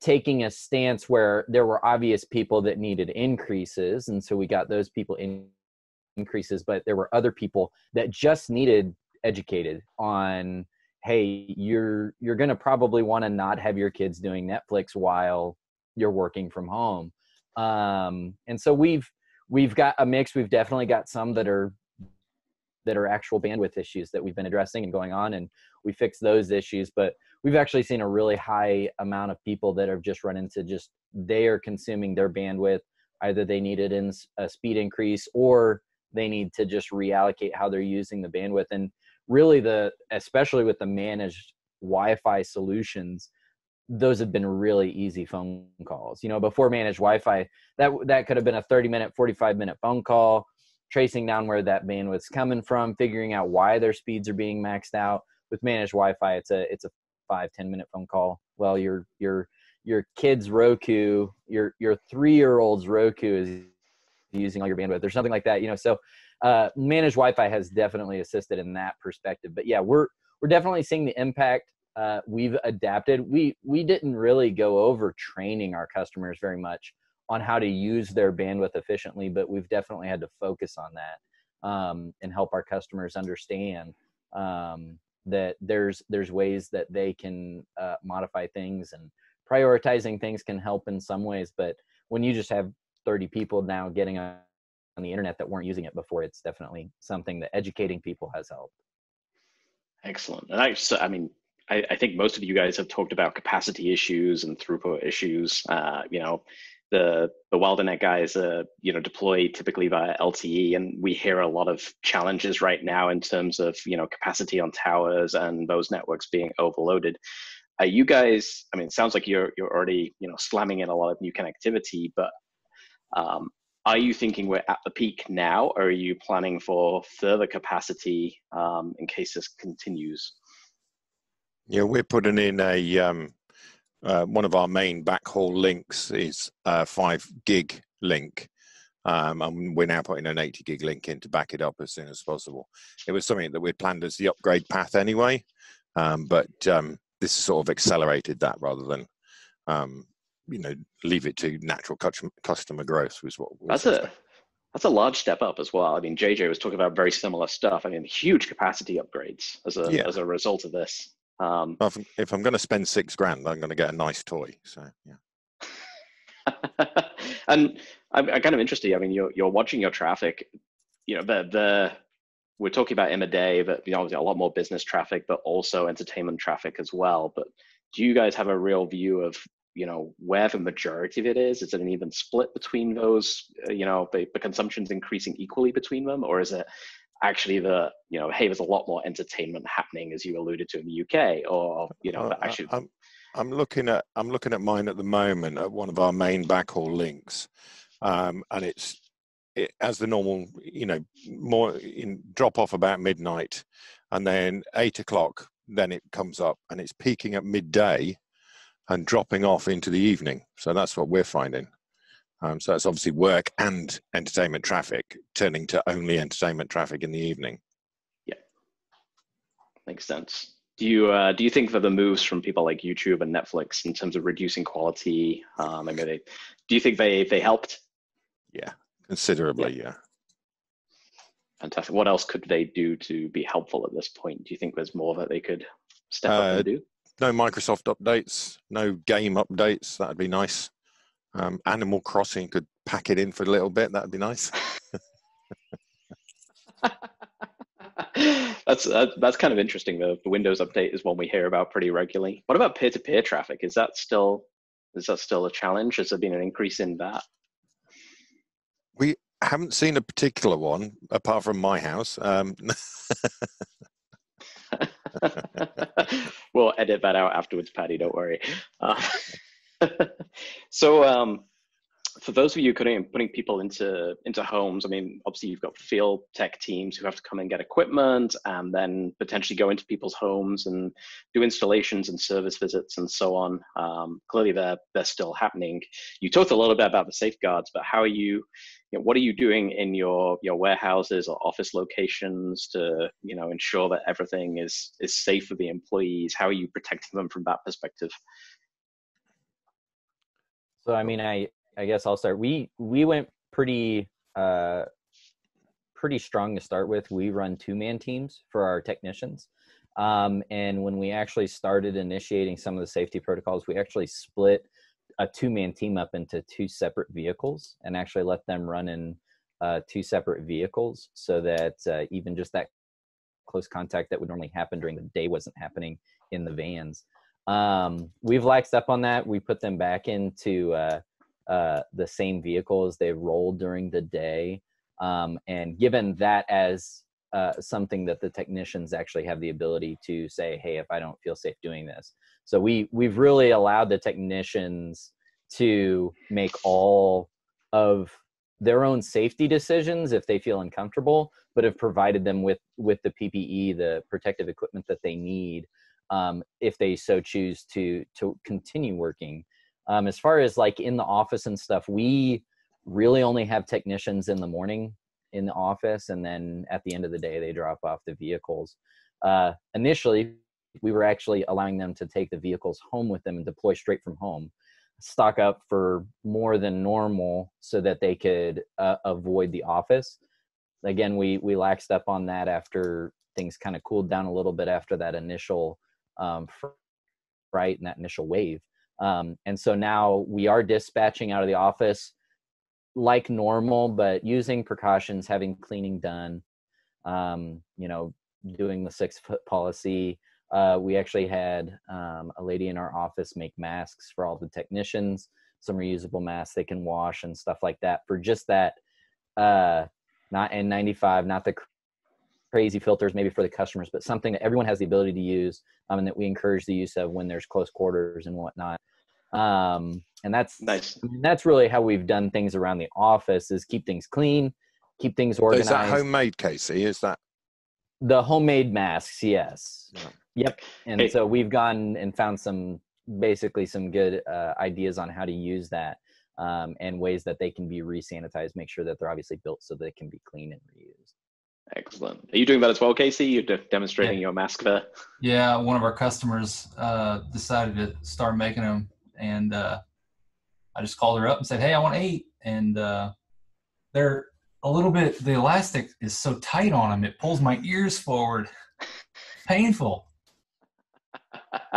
taking a stance where there were obvious people that needed increases. And so we got those people in increases, but there were other people that just needed educated on hey you're you're going to probably want to not have your kids doing netflix while you're working from home um and so we've we've got a mix we've definitely got some that are that are actual bandwidth issues that we've been addressing and going on and we fix those issues but we've actually seen a really high amount of people that have just run into just they are consuming their bandwidth either they need it in a speed increase or they need to just reallocate how they're using the bandwidth. And really the especially with the managed wi-fi solutions those have been really easy phone calls. You know before managed wi-fi that that could have been a 30 minute 45 minute phone call tracing down where that bandwidth's coming from figuring out why their speeds are being maxed out with managed wi-fi it's a it's a five ten minute phone call well your your your kid's roku your your three year old's roku is using all your bandwidth or something like that you know so uh, managed wi-fi has definitely assisted in that perspective but yeah we're we're definitely seeing the impact uh, we've adapted. We we didn't really go over training our customers very much on how to use their bandwidth efficiently, but we've definitely had to focus on that um, and help our customers understand um, that there's there's ways that they can uh, modify things and prioritizing things can help in some ways. But when you just have 30 people now getting on the internet that weren't using it before, it's definitely something that educating people has helped. Excellent. And I, so, I mean, I, I, think most of you guys have talked about capacity issues and throughput issues. Uh, you know, the the Wildanet guys, uh, you know, deploy typically via LTE, and we hear a lot of challenges right now in terms of you know capacity on towers and those networks being overloaded. Are you guys? I mean, it sounds like you're you're already you know slamming in a lot of new connectivity, but um, are you thinking we're at the peak now, or are you planning for further capacity um, in case this continues? Yeah, we're putting in a um, uh, one of our main backhaul links is a five gig link. Um, and we're now putting an 80 gig link in to back it up as soon as possible. It was something that we'd planned as the upgrade path anyway, um, but um, this sort of accelerated that rather than, um, you know, leave it to natural customer growth was what. Was that's a that's a large step up as well. I mean, JJ was talking about very similar stuff. I mean, huge capacity upgrades as a yeah. as a result of this. Um, if, if I'm going to spend six grand, I'm going to get a nice toy. So yeah. [LAUGHS] and I'm, I'm, kind of interested. I mean, you're you're watching your traffic. You know, the the we're talking about in a day, but you know, a lot more business traffic, but also entertainment traffic as well. But do you guys have a real view of you know where the majority of it is? Is it an even split between those? Uh, you know, the, the consumption's increasing equally between them, or is it actually the you know hey there's a lot more entertainment happening as you alluded to in the uk or you know uh, actually I'm, I'm looking at i'm looking at mine at the moment at one of our main backhaul links. Um, and it's it has the normal you know more in drop off about midnight and then eight o'clock then it comes up and it's peaking at midday and dropping off into the evening. So that's what we're finding um, so it's obviously work and entertainment traffic turning to only entertainment traffic in the evening. Yeah, makes sense. Do you uh, do you think that the moves from people like YouTube and Netflix in terms of reducing quality, um, I mean, they, do you think they they helped? Yeah, considerably. Yeah. yeah. Fantastic. What else could they do to be helpful at this point? Do you think there's more that they could step uh, up and uh, do? No Microsoft updates, no game updates. That'd be nice. Um, Animal Crossing could pack it in for a little bit. That'd be nice. [LAUGHS] that's that's kind of interesting. The, the Windows update is one we hear about pretty regularly. What about peer-to-peer traffic? Is that still is that still a challenge? Has there been an increase in that? We haven't seen a particular one apart from my house. Um, [LAUGHS] we'll edit that out afterwards, Paddy. Don't worry. Uh, [LAUGHS] so um, for those of you putting putting people into into homes, I mean, obviously you've got field tech teams who have to come and get equipment and then potentially go into people's homes and do installations and service visits and so on. Um, clearly, they're they're still happening. You talked a little bit about the safeguards, but how are you? You know, what are you doing in your your warehouses or office locations to you know ensure that everything is is safe for the employees? How are you protecting them from that perspective? So I mean, I I guess I'll start. We we went pretty uh pretty strong to start with. We run two man teams for our technicians. Um, and when we actually started initiating some of the safety protocols, we actually split a two man team up into two separate vehicles and actually let them run in uh, two separate vehicles so that uh, even just that close contact that would normally happen during the day wasn't happening in the vans. Um, we've laxed up on that. We put them back into uh, uh, the same vehicle as they rolled during the day. Um, and given that as uh, something that the technicians actually have the ability to say, hey, if I don't feel safe doing this. So we, we've really allowed the technicians to make all of their own safety decisions if they feel uncomfortable, but have provided them with, with the PPE, the protective equipment that they need um, if they so choose to to continue working. Um, as far as like in the office and stuff, we really only have technicians in the morning in the office, and then at the end of the day, they drop off the vehicles. Uh, initially, we were actually allowing them to take the vehicles home with them and deploy straight from home stock up for more than normal so that they could uh, avoid the office again we we laxed up on that after things kind of cooled down a little bit after that initial um, fright and that initial wave. Um, and so now we are dispatching out of the office like normal but using precautions having cleaning done um, you know doing the six foot policy. Uh, we actually had um, a lady in our office make masks for all the technicians, some reusable masks they can wash and stuff like that for just that, uh, not N95, not the crazy filters maybe for the customers, but something that everyone has the ability to use um, and that we encourage the use of when there's close quarters and whatnot. Um, and that's nice. I mean, that's really how we've done things around the office is keep things clean, keep things organized. Is that homemade, Casey? Is that the homemade masks? Yes. Yeah. Yep. And Hey. so we've gone and found some basically some good uh, ideas on how to use that um, and ways that they can be resanitized. Make sure that they're obviously built so they can be clean and reused. Excellent. Are you doing that as well, Casey? You're de- demonstrating your mask there. Yeah, one of our customers uh, decided to start making them, and uh, I just called her up and said, "Hey, I want eight. And uh, they're a little bit. The elastic is so tight on them; it pulls my ears forward. Painful. [LAUGHS]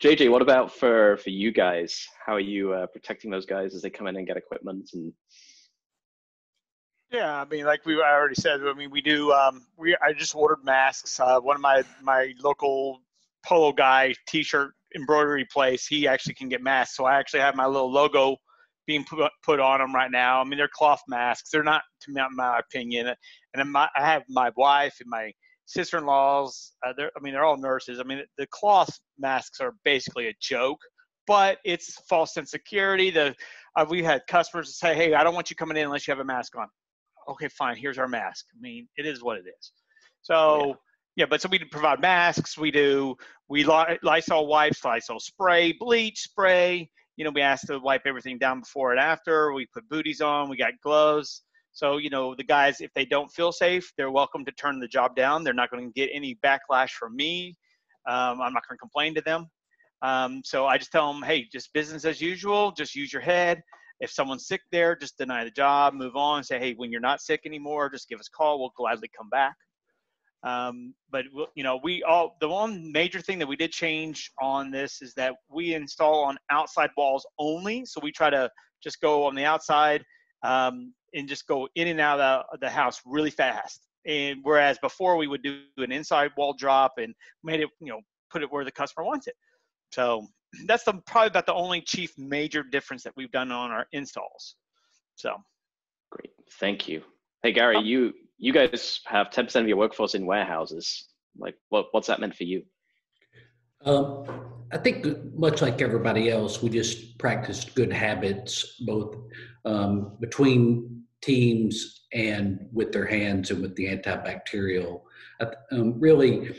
JJ, what about for for you guys? How are you uh, protecting those guys as they come in and get equipment? And Yeah, I mean, like we I already said, I mean, we do. Um, we I just ordered masks. Uh, one of my my local polo guy T-shirt embroidery place, he actually can get masks. So I actually have my little logo being put put on them right now. I mean, they're cloth masks. They're not, to my, my opinion. And my, I have my wife and my sister-in-laws. Uh, they're, I mean, they're all nurses. I mean, the cloth masks are basically a joke, but it's false sense of security. The uh, we had customers say, "Hey, I don't want you coming in unless you have a mask on." Okay, fine, here's our mask. I mean, it is what it is. So yeah, but so we provide masks. We do we Ly- Lysol wipes, Lysol spray, bleach spray. You know, we ask to wipe everything down before and after. We put booties on. We got gloves. So you know, the guys, if they don't feel safe, they're welcome to turn the job down. They're not going to get any backlash from me. Um, I'm not going to complain to them. Um, so I just tell them, hey, just business as usual. Just use your head. If someone's sick there, just deny the job, move on, say, hey, when you're not sick anymore, just give us a call. We'll gladly come back. Um, but you know, we all the one major thing that we did change on this is that we install on outside walls only. So we try to just go on the outside um, and just go in and out of the house really fast. And whereas before we would do an inside wall drop and made it, you know, put it where the customer wants it. So that's the probably about the only chief major difference that we've done on our installs. So great, thank you. Hey Gerry, you you guys have 10% of your workforce in warehouses. Like, what what's that meant for you? Um, I think much like everybody else, we just practiced good habits both um, between teams and with their hands and with the antibacterial. Um, really,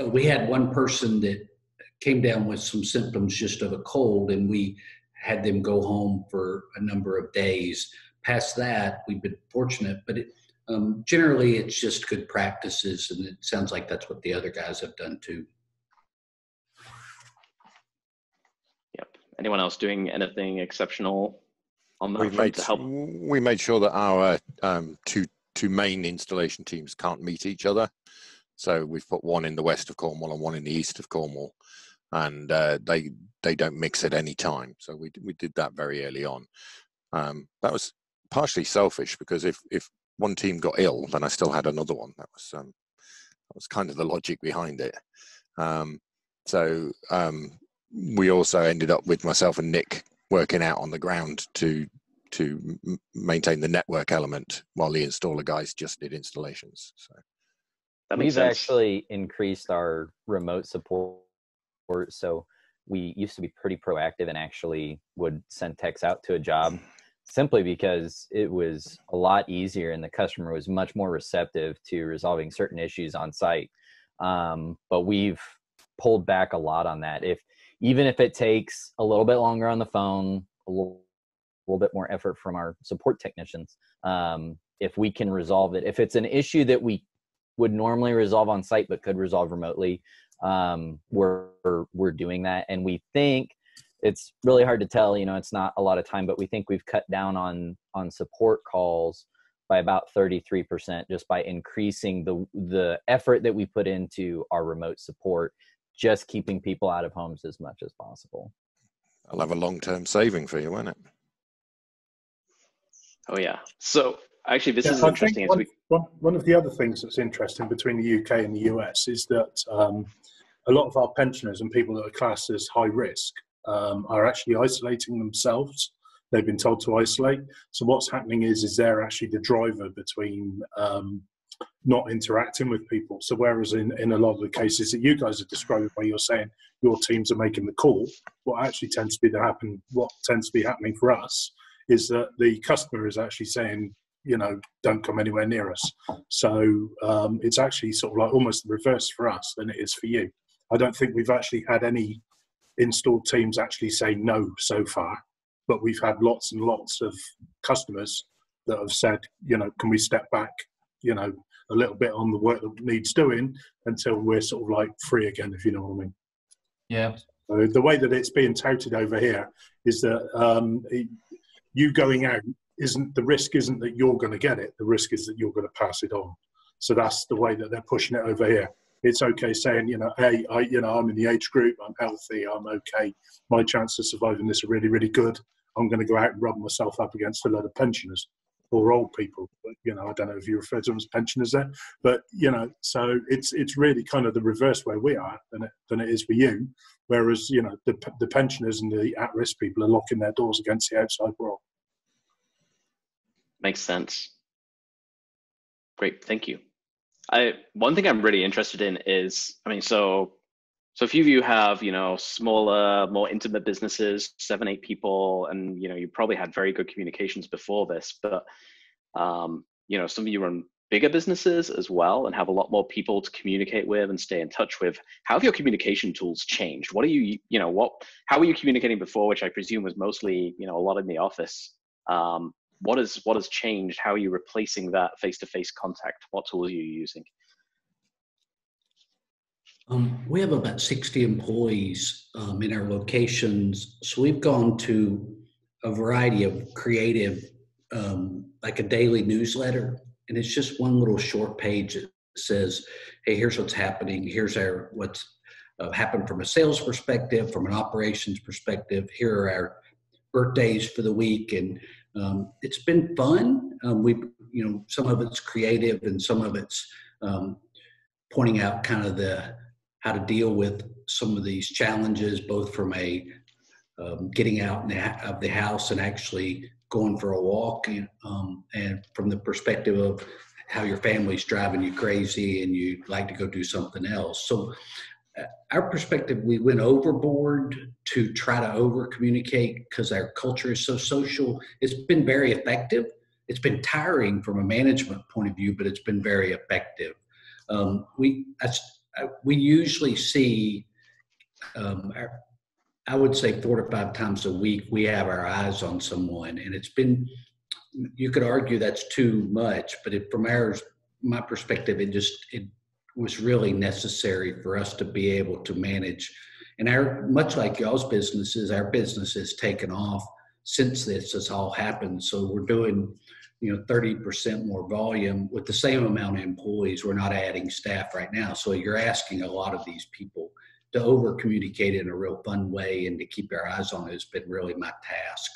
uh, we had one person that came down with some symptoms just of a cold, and we had them go home for a number of days. Past that, we've been fortunate, but it, um, generally it's just good practices, and it sounds like that's what the other guys have done too. Yep. Anyone else doing anything exceptional on that we front made to help? we made sure that our um, two two main installation teams can't meet each other. So we've put one in the west of Cornwall and one in the east of Cornwall, and uh, they they don't mix at any time. So we we did that very early on. Um, that was partially selfish because if if one team got ill, then I still had another one. That was um, that was kind of the logic behind it. Um, so um, we also ended up with myself and Nick working out on the ground to to m- maintain the network element while the installer guys just did installations. So That makes We've sense. actually increased our remote support. So we used to be pretty proactive and actually would send techs out to a job simply because it was a lot easier and the customer was much more receptive to resolving certain issues on site. Um, but we've pulled back a lot on that. If even if it takes a little bit longer on the phone, a little, little bit more effort from our support technicians, um, if we can resolve it, if it's an issue that we would normally resolve on site but could resolve remotely um, we're we're doing that. And we think it's really hard to tell you know it's not a lot of time but we think we've cut down on on support calls by about 33% just by increasing the the effort that we put into our remote support just keeping people out of homes as much as possible. I'll have a long-term saving for you won't it? Oh yeah. So actually this Yeah, is I interesting one, we one, one of the other things that's interesting between the UK and the US is that um, a lot of our pensioners and people that are classed as high risk um, are actually isolating themselves. They've been told to isolate. So what's happening is is they're actually the driver between um, not interacting with people. So whereas in, in a lot of the cases that you guys are describing, where you're saying your teams are making the call, what actually tends to be to happen, what tends to be happening for us, is that the customer is actually saying, you know, don't come anywhere near us. So um, it's actually sort of like almost the reverse for us than it is for you. I don't think we've actually had any installed teams actually say no so far, but we've had lots and lots of customers that have said, you know, can we step back, you know, a little bit on the work that needs doing until we're sort of like free again, if you know what I mean. Yeah. So the way that it's being touted over here is that um, it- you going out isn't the risk isn't that you're going to get it. The risk is that you're going to pass it on. So that's the way that they're pushing it over here. It's okay saying, you know, hey, I, you know, I'm in the age group, I'm healthy, I'm okay. My chances of surviving this are really, really good. I'm going to go out and rub myself up against a lot of pensioners or old people. But, you know, I don't know if you refer to them as pensioners there, but you know, so it's it's really kind of the reverse where we are than it, than it is for you. Whereas, you know, the, the pensioners and the at-risk people are locking their doors against the outside world. Makes sense. Great, thank you. I one thing I'm really interested in is, I mean, so so a few of you have, you know, smaller, more intimate businesses, seven, eight people, and you know, you probably had very good communications before this, but um, you know, some of you run bigger businesses as well and have a lot more people to communicate with and stay in touch with. How have your communication tools changed? What are you, you know, what how were you communicating before, which I presume was mostly, you know, a lot in the office. Um, what is what has changed how are you replacing that face-to-face contact what tools are you using Um, we have about 60 employees um, in our locations. So we've gone to a variety of creative, um, like a daily newsletter. And it's just one little short page that says, hey, here's what's happening. Here's our what's uh, happened from a sales perspective, from an operations perspective. Here are our birthdays for the week. And um, it's been fun. Um, we, you know, some of it's creative and some of it's um, pointing out kind of the how to deal with some of these challenges, both from a um, getting out of the house and actually going for a walk, and, um, and from the perspective of how your family's driving you crazy and you'd like to go do something else. So, our perspective, we went overboard to try to over communicate because our culture is so social. It's been very effective. It's been tiring from a management point of view, but it's been very effective. Um, we that's uh, we usually see, um, our, I would say four to five times a week, we have our eyes on someone, and it's been. You could argue that's too much, but it, from ours, my perspective, it just it was really necessary for us to be able to manage. And our much like y'all's businesses, our business has taken off since this has all happened. So we're doing you know 30% more volume with the same amount of employees we're not adding staff right now so you're asking a lot of these people to over communicate in a real fun way and to keep our eyes on it has been really my task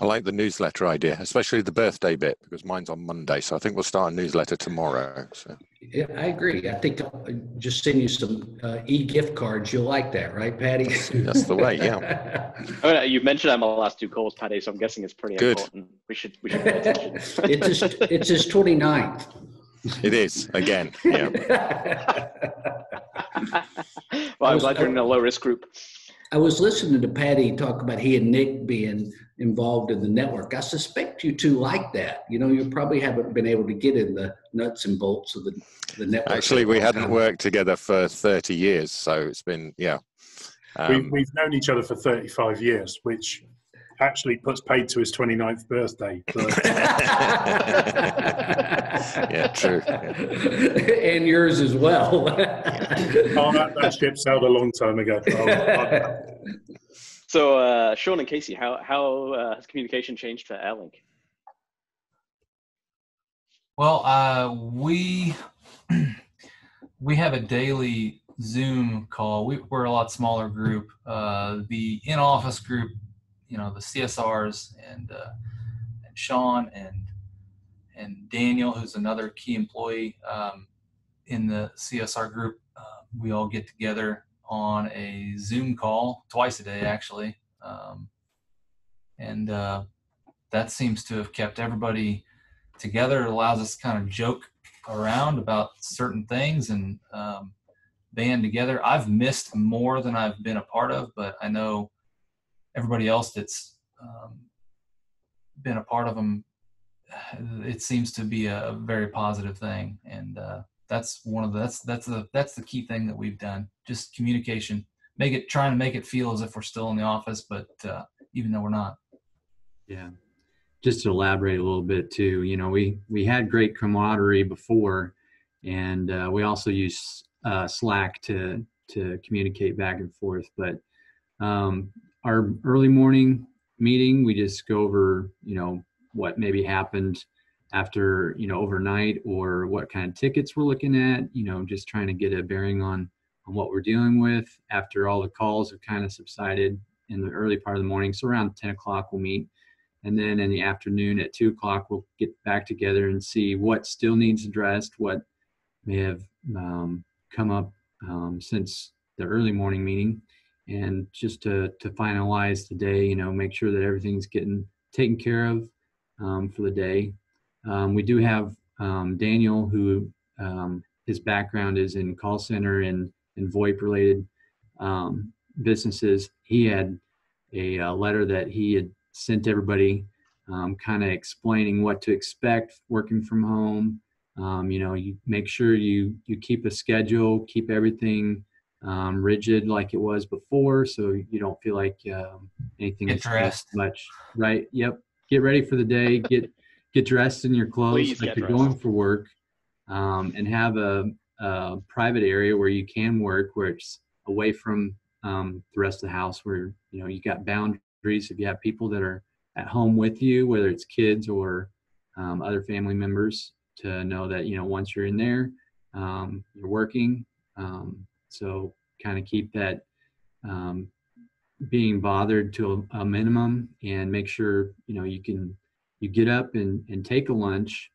I like the newsletter idea, especially the birthday bit, because mine's on Monday. So I think we'll start a newsletter tomorrow. So. yeah i agree i think i'll just send you some uh, e-gift cards you'll like that right Paddy [LAUGHS] That's the way, yeah. oh, no, you mentioned i'm on the last two calls Paddy, so i'm guessing it's pretty Good. important we should we should pay attention it's his it's his 29th It is, again. Yeah. [LAUGHS] well i'm glad you're in a low risk group I was listening to Paddy talk about he and Nick being involved in the network. I suspect you two like that. You know, you probably haven't been able to get in the nuts and bolts of the, the network. Actually, we for a long hadn't time. worked together for 30 years. So it's been, yeah. we, Um, we've known each other for 35 years, which actually puts paid to his 29th birthday. But [LAUGHS] [LAUGHS] yeah, true. and yours as well. oh, that, that ship sailed a long time ago. [LAUGHS] Oh, So, uh, Sean and Casey, how how uh, has communication changed for Airlink? Well, uh, we [CLEARS THROAT] we have a daily Zoom call. We, we're a lot smaller group. Uh, the in-office group, you know, the CSRs and uh, and Sean and and Daniel, who's another key employee um, in the CSR group. Uh, we all get together on a Zoom call twice a day, actually, um, and uh, that seems to have kept everybody together. It allows us to kind of joke around about certain things and um, band together. I've missed more than I've been a part of, but I know everybody else that's um, been a part of them. It seems to be a, very positive thing, and uh, that's one of the that's that's the that's the key thing that we've done. Just communication, make it trying to make it feel as if we're still in the office, but uh, even though we're not. Yeah, just to elaborate a little bit too. You know, we we had great camaraderie before, and uh, we also use uh, Slack to to communicate back and forth. But um, our early morning meeting, we just go over, you know, what maybe happened after, you know, overnight or what kind of tickets we're looking at, you know, just trying to get a bearing on, on what we're dealing with after all the calls have kind of subsided in the early part of the morning. So around 10 o'clock, we'll meet. And then in the afternoon at two o'clock, we'll get back together and see what still needs addressed, what may have um, come up um, since the early morning meeting and just to, to finalize the day, you know, make sure that everything's getting taken care of um, for the day. Um, we do have um, Daniel, who um, his background is in call center and, and VoIP related um, businesses. He had a, a, letter that he had sent everybody, um, kind of explaining what to expect working from home. you know, you make sure you you keep a schedule, keep everything um, rigid like it was before, so you don't feel like um, anything get dressed much. Right? Yep. Get ready for the day. Get get dressed in your clothes Please like you're dressed. going for work, um, and have a, a, private area where you can work, where it's away from um, the rest of the house, where you know you got boundaries. If you have people that are at home with you, whether it's kids or um, other family members, to know that you know once you're in there, um, you're working. Um, so kind of keep that um, being bothered to a, a, minimum and make sure you know you can you get up and, and take a lunch.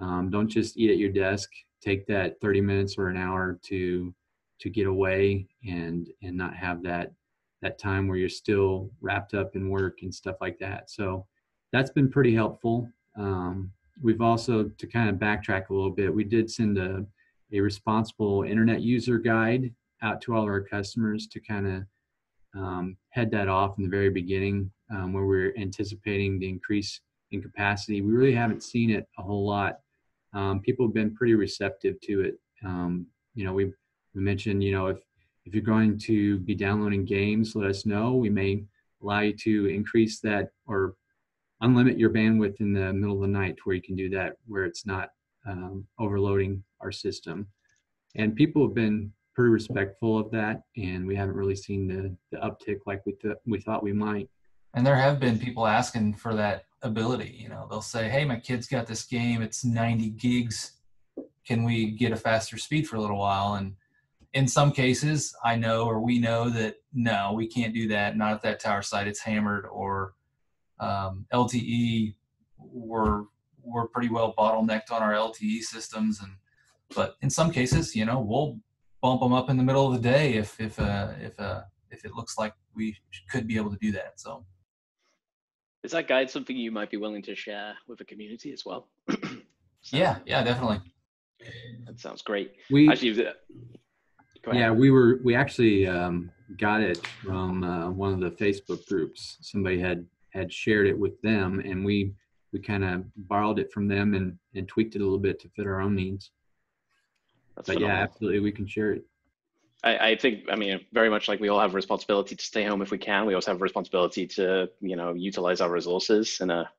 Um, don't just eat at your desk. Take that 30 minutes or an hour to to get away and and not have that that time where you're still wrapped up in work and stuff like that. So that's been pretty helpful. Um, we've also to kind of backtrack a little bit. We did send a a responsible internet user guide out to all of our customers to kind of um, head that off in the very beginning um, where we're anticipating the increase in capacity. We really haven't seen it a whole lot. Um, people have been pretty receptive to it. Um, you know, we we mentioned, you know, if if you're going to be downloading games, let us know. We may allow you to increase that or unlimit your bandwidth in the middle of the night where you can do that where it's not um, overloading our system. And people have been pretty respectful of that, and we haven't really seen the, the uptick like we, th- we thought we might. And there have been people asking for that ability. You know, they'll say, "Hey, my kid's got this game. It's 90 gigs. Can we get a faster speed for a little while?" And in some cases, I know or we know that no, we can't do that. Not at that tower site. It's hammered or um, LTE. We're we're pretty well bottlenecked on our LTE systems, and but in some cases, you know, we'll bump them up in the middle of the day if if uh, if uh, if it looks like we could be able to do that. So, is that guide something you might be willing to share with the community as well? [CLEARS THROAT] so, yeah, yeah, definitely. That sounds great. We actually, yeah, we were we actually um, got it from uh, one of the Facebook groups. Somebody had had shared it with them, and we we kind of borrowed it from them and and tweaked it a little bit to fit our own needs. That's but phenomenal. yeah, absolutely, we can share it. I, I, think, I mean, very much like we all have a responsibility to stay home if we can. We also have a responsibility to, you know, utilize our resources in a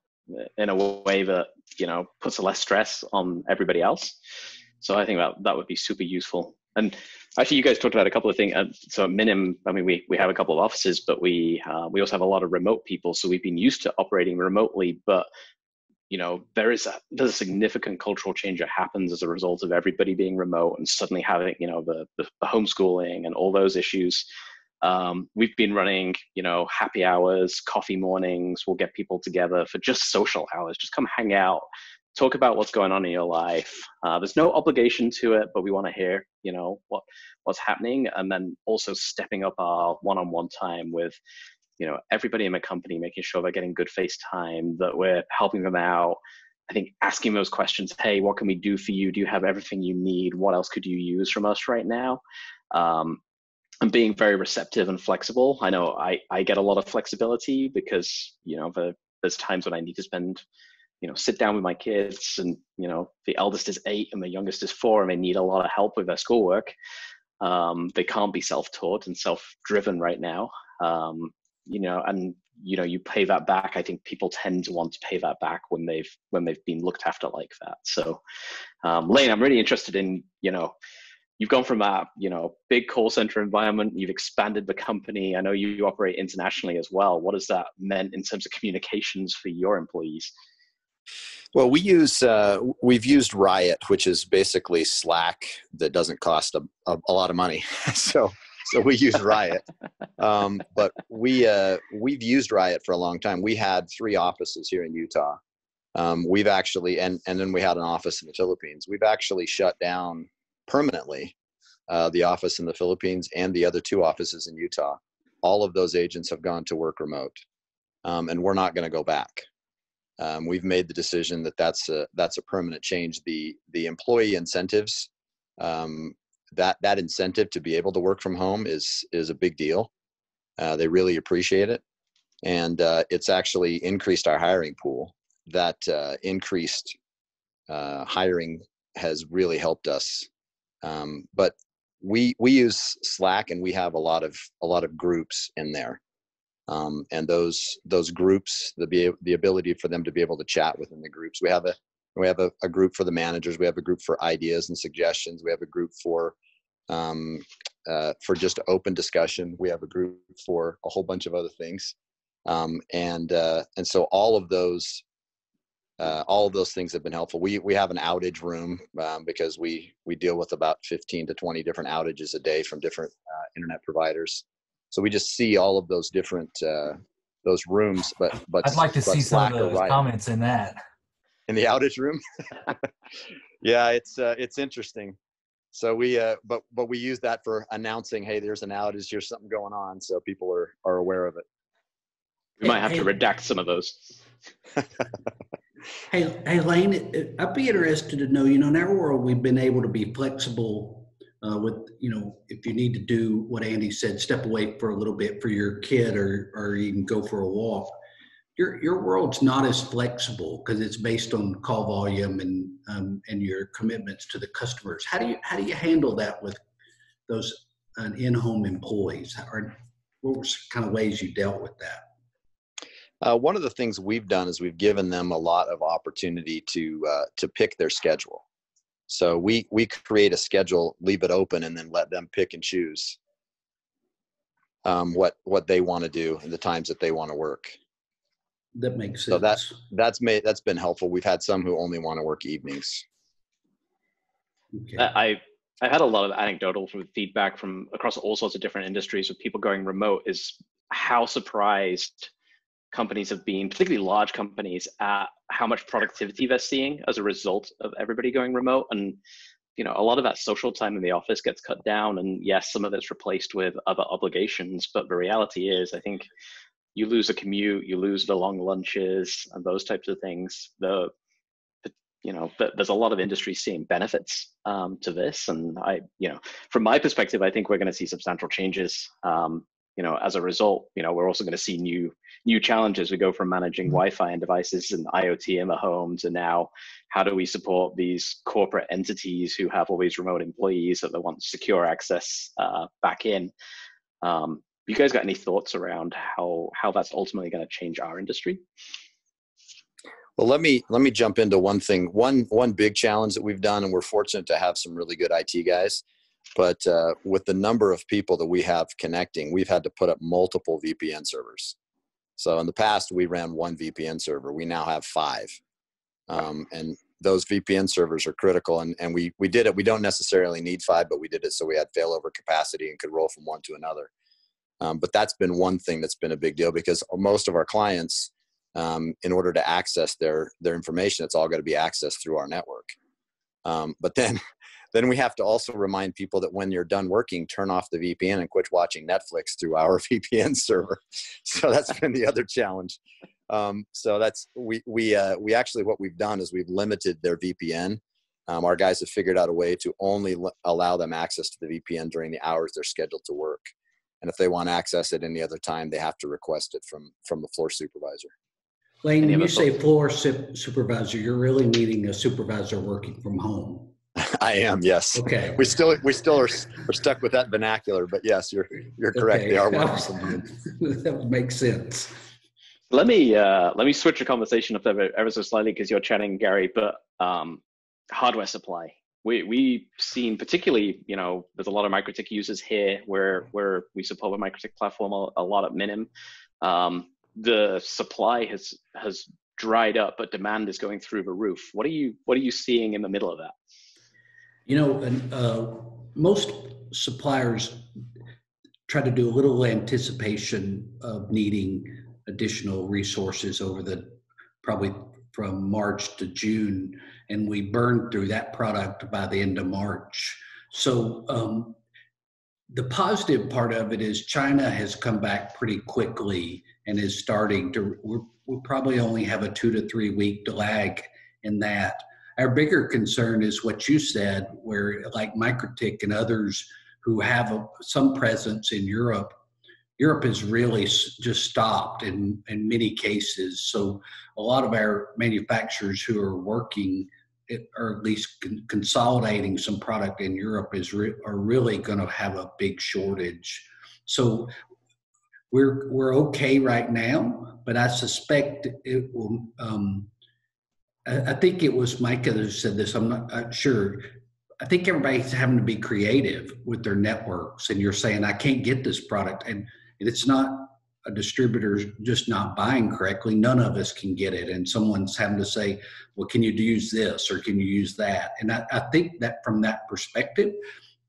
in a way that you know puts less stress on everybody else. So I think that that would be super useful. And actually, you guys talked about a couple of things. Uh, so at Minim, I mean, we we have a couple of offices, but we uh, we also have a lot of remote people. So we've been used to operating remotely, but you know there is a there's a significant cultural change that happens as a result of everybody being remote and suddenly having you know the, the, the homeschooling and all those issues. Um, we've been running you know happy hours coffee mornings. We'll get people together for just social hours just come hang out talk about what's going on in your life. Uh, there's no obligation to it but we want to hear you know what what's happening. And then also stepping up our one-on-one time with you know everybody in my company making sure they're getting good face time that we're helping them out i think asking those questions hey what can we do for you? Do you have everything you need? What else could you use from us right now? Um, and being very receptive and flexible. I know i i get a lot of flexibility because you know the, there's times when i need to spend you know sit down with my kids and you know the eldest is eight and the youngest is four and they need a lot of help with their schoolwork. Um, they can't be self-taught and self-driven right now. Um, you know and you know you pay that back i think people tend to want to pay that back when they've when they've been looked after like that. So um, Layne i'm really interested in you know you've gone from a you know big call center environment you've expanded the company i know you operate internationally as well. What has that meant in terms of communications for your employees? Well we use uh, we've used riot which is basically slack that doesn't cost a, a, a lot of money. [LAUGHS] So so we use Riot. Um, but we uh, we've used Riot for a long time. We had three offices here in Utah. Um, we've actually and and then we had an office in the Philippines. We've actually shut down permanently uh, the office in the Philippines and the other two offices in Utah. All of those agents have gone to work remote, um, and we're not going to go back. Um, we've made the decision that that's a that's a permanent change. The the employee incentives um, that that incentive to be able to work from home is is a big deal. Uh, they really appreciate it, and uh, it's actually increased our hiring pool. That uh, increased uh, hiring has really helped us. Um, but we we use Slack, and we have a lot of a lot of groups in there. Um, and those those groups the the ability for them to be able to chat within the groups we have a we have a, a, group for the managers. We have a group for ideas and suggestions. We have a group for um, uh, for just open discussion. We have a group for a whole bunch of other things, um, and uh, and so all of those uh, all of those things have been helpful. We we have an outage room um, because we we deal with about 15 to 20 different outages a day from different uh, internet providers. So we just see all of those different uh, those rooms. But but I'd like to see some of those comments in that in the outage room. [LAUGHS] yeah, it's uh, it's interesting. So we uh, but but we use that for announcing, hey, there's an outage, there's something going on, so people are are aware of it. We might have to redact some of those. [LAUGHS] hey, hey, Layne, I'd be interested to know. You know, in our world, we've been able to be flexible uh, with you know if you need to do what Andy said, step away for a little bit for your kid, or or even go for a walk your your world's not as flexible because it's based on call volume and um, and your commitments to the customers. How do you how do you handle that with those uh, in-home employees? Or what were kind of ways you dealt with that? Uh, one of the things we've done is we've given them a lot of opportunity to uh, to pick their schedule. So we we create a schedule, leave it open, and then let them pick and choose um, what what they want to do and the times that they want to work. That makes sense. So that that's made that's been helpful. We've had some who only want to work evenings. Okay. I I had a lot of anecdotal feedback from across all sorts of different industries with people going remote. Is how surprised companies have been, particularly large companies, at how much productivity they're seeing as a result of everybody going remote. And you know, a lot of that social time in the office gets cut down, and yes, some of it's replaced with other obligations. But the reality is, I think you lose a commute, you lose the long lunches and those types of things. The, you know, there's a lot of industries seeing benefits um, to this, and I, you know, from my perspective, I think we're going to see substantial changes. Um, you know, as a result, you know, we're also going to see new new challenges. We go from managing mm-hmm. Wi-Fi and devices and IoT in the home to now, how do we support these corporate entities who have all these remote employees that they want secure access uh, back in? Um, you guys got any thoughts around how how that's ultimately going to change our industry? Well, let me let me jump into one thing. One one big challenge that we've done, and we're fortunate to have some really good IT guys. But uh, with the number of people that we have connecting, we've had to put up multiple VPN servers. So in the past, we ran one VPN server. We now have five, um, and those VPN servers are critical. And and we we did it. We don't necessarily need five, but we did it so we had failover capacity and could roll from one to another. Um, but that's been one thing that's been a big deal because most of our clients um, in order to access their their information it's all got to be accessed through our network. Um, but then [LAUGHS] then we have to also remind people that when you're done working turn off the vpn and quit watching netflix through our [LAUGHS] vpn server. So that's been the other challenge. Um, so that's we we uh, we actually what we've done is we've limited their vpn um, our guys have figured out a way to only l- allow them access to the vpn during the hours they're scheduled to work and if they want to access it any other time they have to request it from from the floor supervisor Layne, when you say floor supervisor, you're really meaning a supervisor working from home. [LAUGHS] I am, yes. Okay. We still we still are, are stuck with that vernacular, but yes, you're you're correct. Okay. They are working from home. [LAUGHS] that makes sense. Let me uh, let me switch the conversation up ever, ever so slightly because you're chatting, Gerry. But um, hardware supply. We we've seen particularly, you know, there's a lot of MikroTik users here where where we support the MikroTik platform a, a lot at Minim. Um, the supply has has dried up, but demand is going through the roof. What are you what are you seeing in the middle of that? You know, uh, most suppliers try to do a little anticipation of needing additional resources over the probably from March to June, and we burned through that product by the end of March. So um, the positive part of it is China has come back pretty quickly and is starting to we'll probably only have a two to three week lag in that our bigger concern is what you said where like MikroTik and others who have a, some presence in europe europe has really just stopped in in many cases so a lot of our manufacturers who are working or at least con- consolidating some product in Europe is re- are really going to have a big shortage. So we're we're okay right now, but I suspect it will. Um, I, I, think it was Micah that said this. I'm not, not sure. I think everybody's having to be creative with their networks, and you're saying I can't get this product, and it's not a distributor just not buying correctly. None of us can get it, and someone's having to say, "Well, can you use this or can you use that?" And I, I think that from that perspective,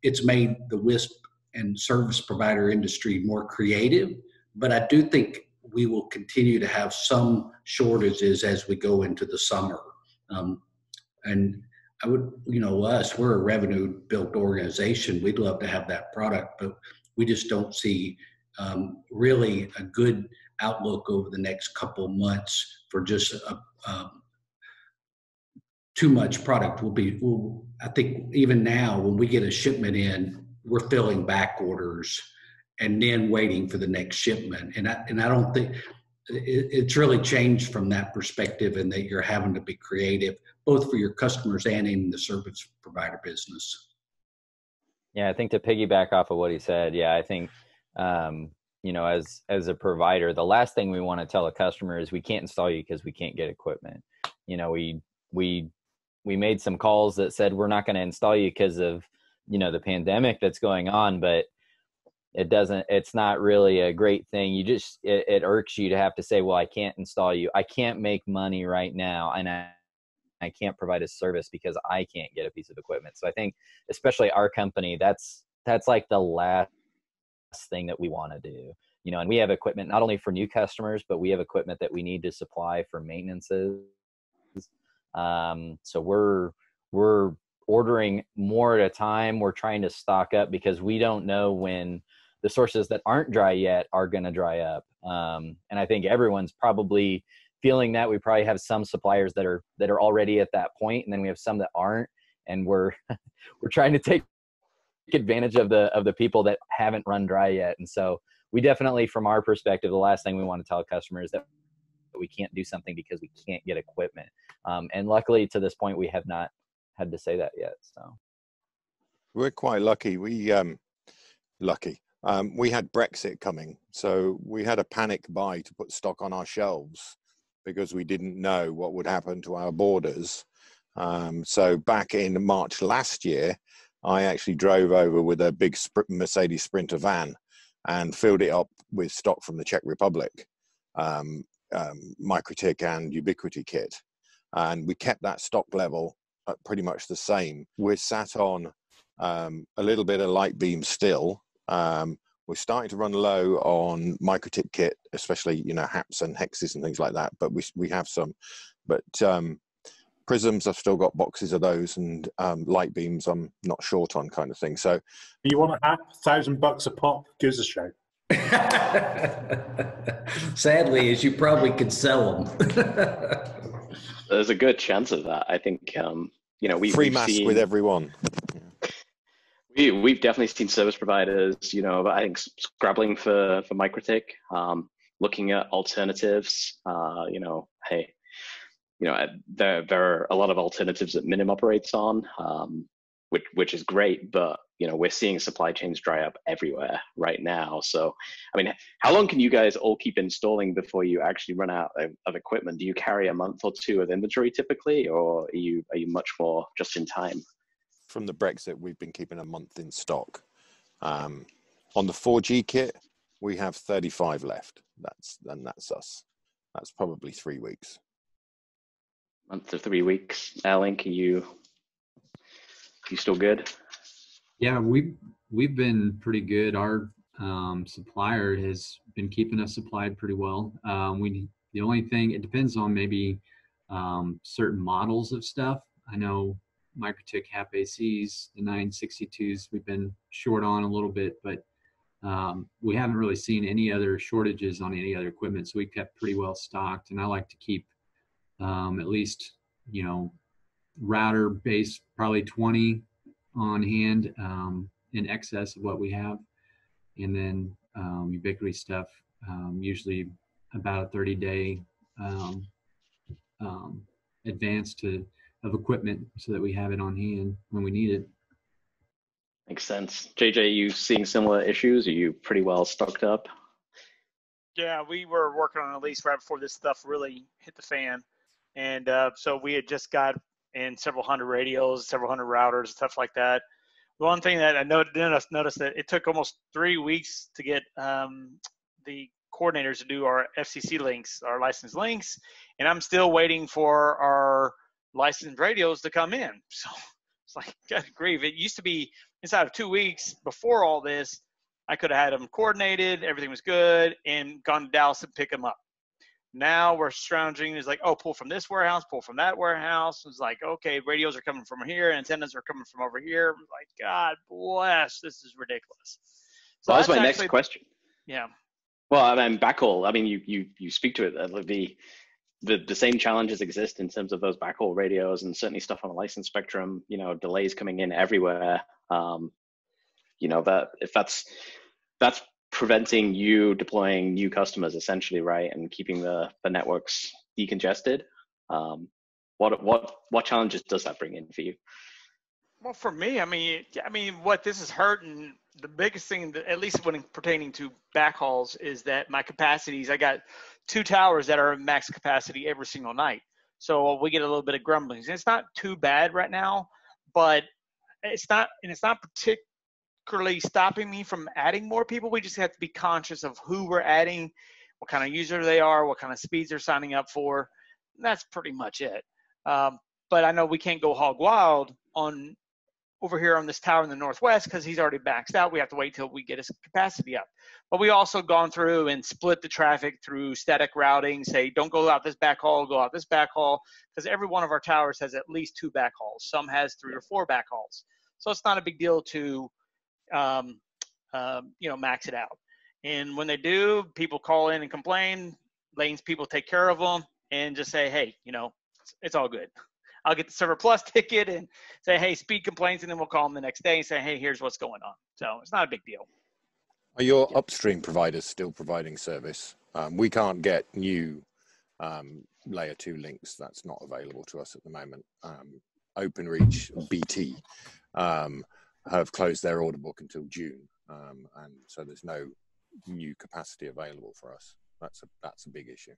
it's made the WISP and service provider industry more creative but I do think we will continue to have some shortages as we go into the summer. Um, and I would, you know, us, we're a revenue built organization. We'd love to have that product, but we just don't see um, really a good outlook over the next couple months for just a, um, too much product. Will be, we'll, I think even now when we get a shipment in, we're filling back orders and then waiting for the next shipment. And I, and I don't think it, it's really changed from that perspective and that you're having to be creative both for your customers and in the service provider business. Yeah, I think to piggyback off of what he said, yeah, I think um, you know, as as a provider, the last thing we want to tell a customer is we can't install you because we can't get equipment. You know, we we we made some calls that said we're not going to install you because of you know the pandemic that's going on, but it doesn't it's not really a great thing. You just it, it, irks you to have to say well i can't install you. I can't make money right now and i i can't provide a service because i can't get a piece of equipment. So i think especially our company that's that's like the last thing that we want to do you know and we have equipment not only for new customers but we have equipment that we need to supply for maintenances. Um, so we're we're ordering more at a time. We're trying to stock up because we don't know when the sources that aren't dry yet are going to dry up. Um, and I think everyone's probably feeling that. We probably have some suppliers that are that are already at that point, and then we have some that aren't, and we're [LAUGHS] we're trying to take advantage of the of the people that haven't run dry yet. And so we definitely, from our perspective, the last thing we want to tell customers that we can't do something because we can't get equipment. Um, and luckily, to this point, we have not had to say that yet. So we're quite lucky. We um, lucky. Um, we had Brexit coming, so we had a panic buy to put stock on our shelves because we didn't know what would happen to our borders. Um, so back in March last year, I actually drove over with a big Mercedes Sprinter van and filled it up with stock from the Czech Republic, um, um, MikroTik and Ubiquiti kit. And we kept that stock level pretty much the same. We're sat on um, a little bit of LiteBeam still. Um, we're starting to run low on MikroTik kit, especially you know haps and hexes and things like that. But we we have some, but um, prisms I've still got boxes of those, and um, beams. I'm not short on, kind of thing. So you want a hap, thousand bucks a pop? Gives a shout. [LAUGHS] Sadly, as you probably could sell them. [LAUGHS] There's a good chance of that. I think um, you know we free mask seen... with everyone we, we've definitely seen service providers, you know, I think scrabbling for, for MikroTik, um, looking at alternatives, uh, you know, hey, you know, there, there are a lot of alternatives that Minim operates on, um, which, which is great, but, you know, we're seeing supply chains dry up everywhere right now. So, I mean, how long can you guys all keep installing before you actually run out of, of equipment? Do you carry a month or two of inventory typically, or are you, are you much more just in time? from the Brexit, we've been keeping a month in stock. Um, on the 4G kit, we have 35 left. That's and that's us. That's probably three weeks. Month three weeks. Airlink, can you you still good? Yeah, we we've been pretty good. Our um, supplier has been keeping us supplied pretty well. Um, we the only thing it depends on maybe um, certain models of stuff. I know MikroTik HAP ACs, the 962s, we've been short on a little bit, but um, we haven't really seen any other shortages on any other equipment. So we kept pretty well stocked. And I like to keep um, at least, you know, router base probably 20 on hand um, in excess of what we have. And then um, Ubiquiti stuff, um, usually about a 30 day um, advance to of equipment so that we have it on hand when we need it. Makes sense. JJ, you seeing similar issues? Are you pretty well stocked up? Yeah, we were working on a lease right before this stuff really hit the fan. And uh, so we had just got in several hundred radios, several hundred routers, stuff like that. The one thing that I noticed, noticed that it took almost three weeks to get um, the coordinators to do our FCC links, our license links, and I'm still waiting for our licensed radios to come in. [LAUGHS] So it's like, [LAUGHS] God grief. It used to be inside of two weeks before all this, I could have had them coordinated, everything was good, and gone to Dallas and pick them up. Now we're scrounging. It's like, oh, pull from this warehouse, pull from that warehouse. It's like, okay, radios are coming from here, antennas are coming from over here. Like, God bless, this is ridiculous. So well, that's, that's my actually, next question. Yeah. Well, I mean, backhaul. I mean, you you you speak to it. Uh, the the, the same challenges exist in terms of those backhaul radios and certainly stuff on the license spectrum, you know, delays coming in everywhere. Um, you know, that if that's, that's preventing you deploying new customers essentially, right. And keeping the, the networks decongested. Um, what, what, what challenges does that bring in for you? Well, for me, I mean, I mean, what this is hurting, the biggest thing, that, at least when pertaining to backhauls, is that my capacities. I got two towers that are max capacity every single night, so we get a little bit of grumblings. It's not too bad right now, but it's not, and it's not particularly stopping me from adding more people. We just have to be conscious of who we're adding, what kind of user they are, what kind of speeds they're signing up for. That's pretty much it. Um, but I know we can't go hog wild on over here on this tower in the northwest because he's already maxed out. We have to wait till we get his capacity up. But we also gone through and split the traffic through static routing. Say, don't go out this backhaul, go out this backhaul, because every one of our towers has at least two backhauls. Some has three or four backhauls. So it's not a big deal to, um, um, you know, max it out. And when they do, people call in and complain. Layne's people take care of them and just say, hey, you know, it's, it's all good. I'll get the ServerPlus [LAUGHS] ticket and say, hey, speed complaints, and then we'll call them the next day and say, hey, here's what's going on. So it's not a big deal. Are your upstream providers still providing service? Um, we can't get new um, layer two links. That's not available to us at the moment. Um, OpenReach, BT, um, have closed their order book until June, um, and so there's no new capacity available for us. That's a that's a big issue.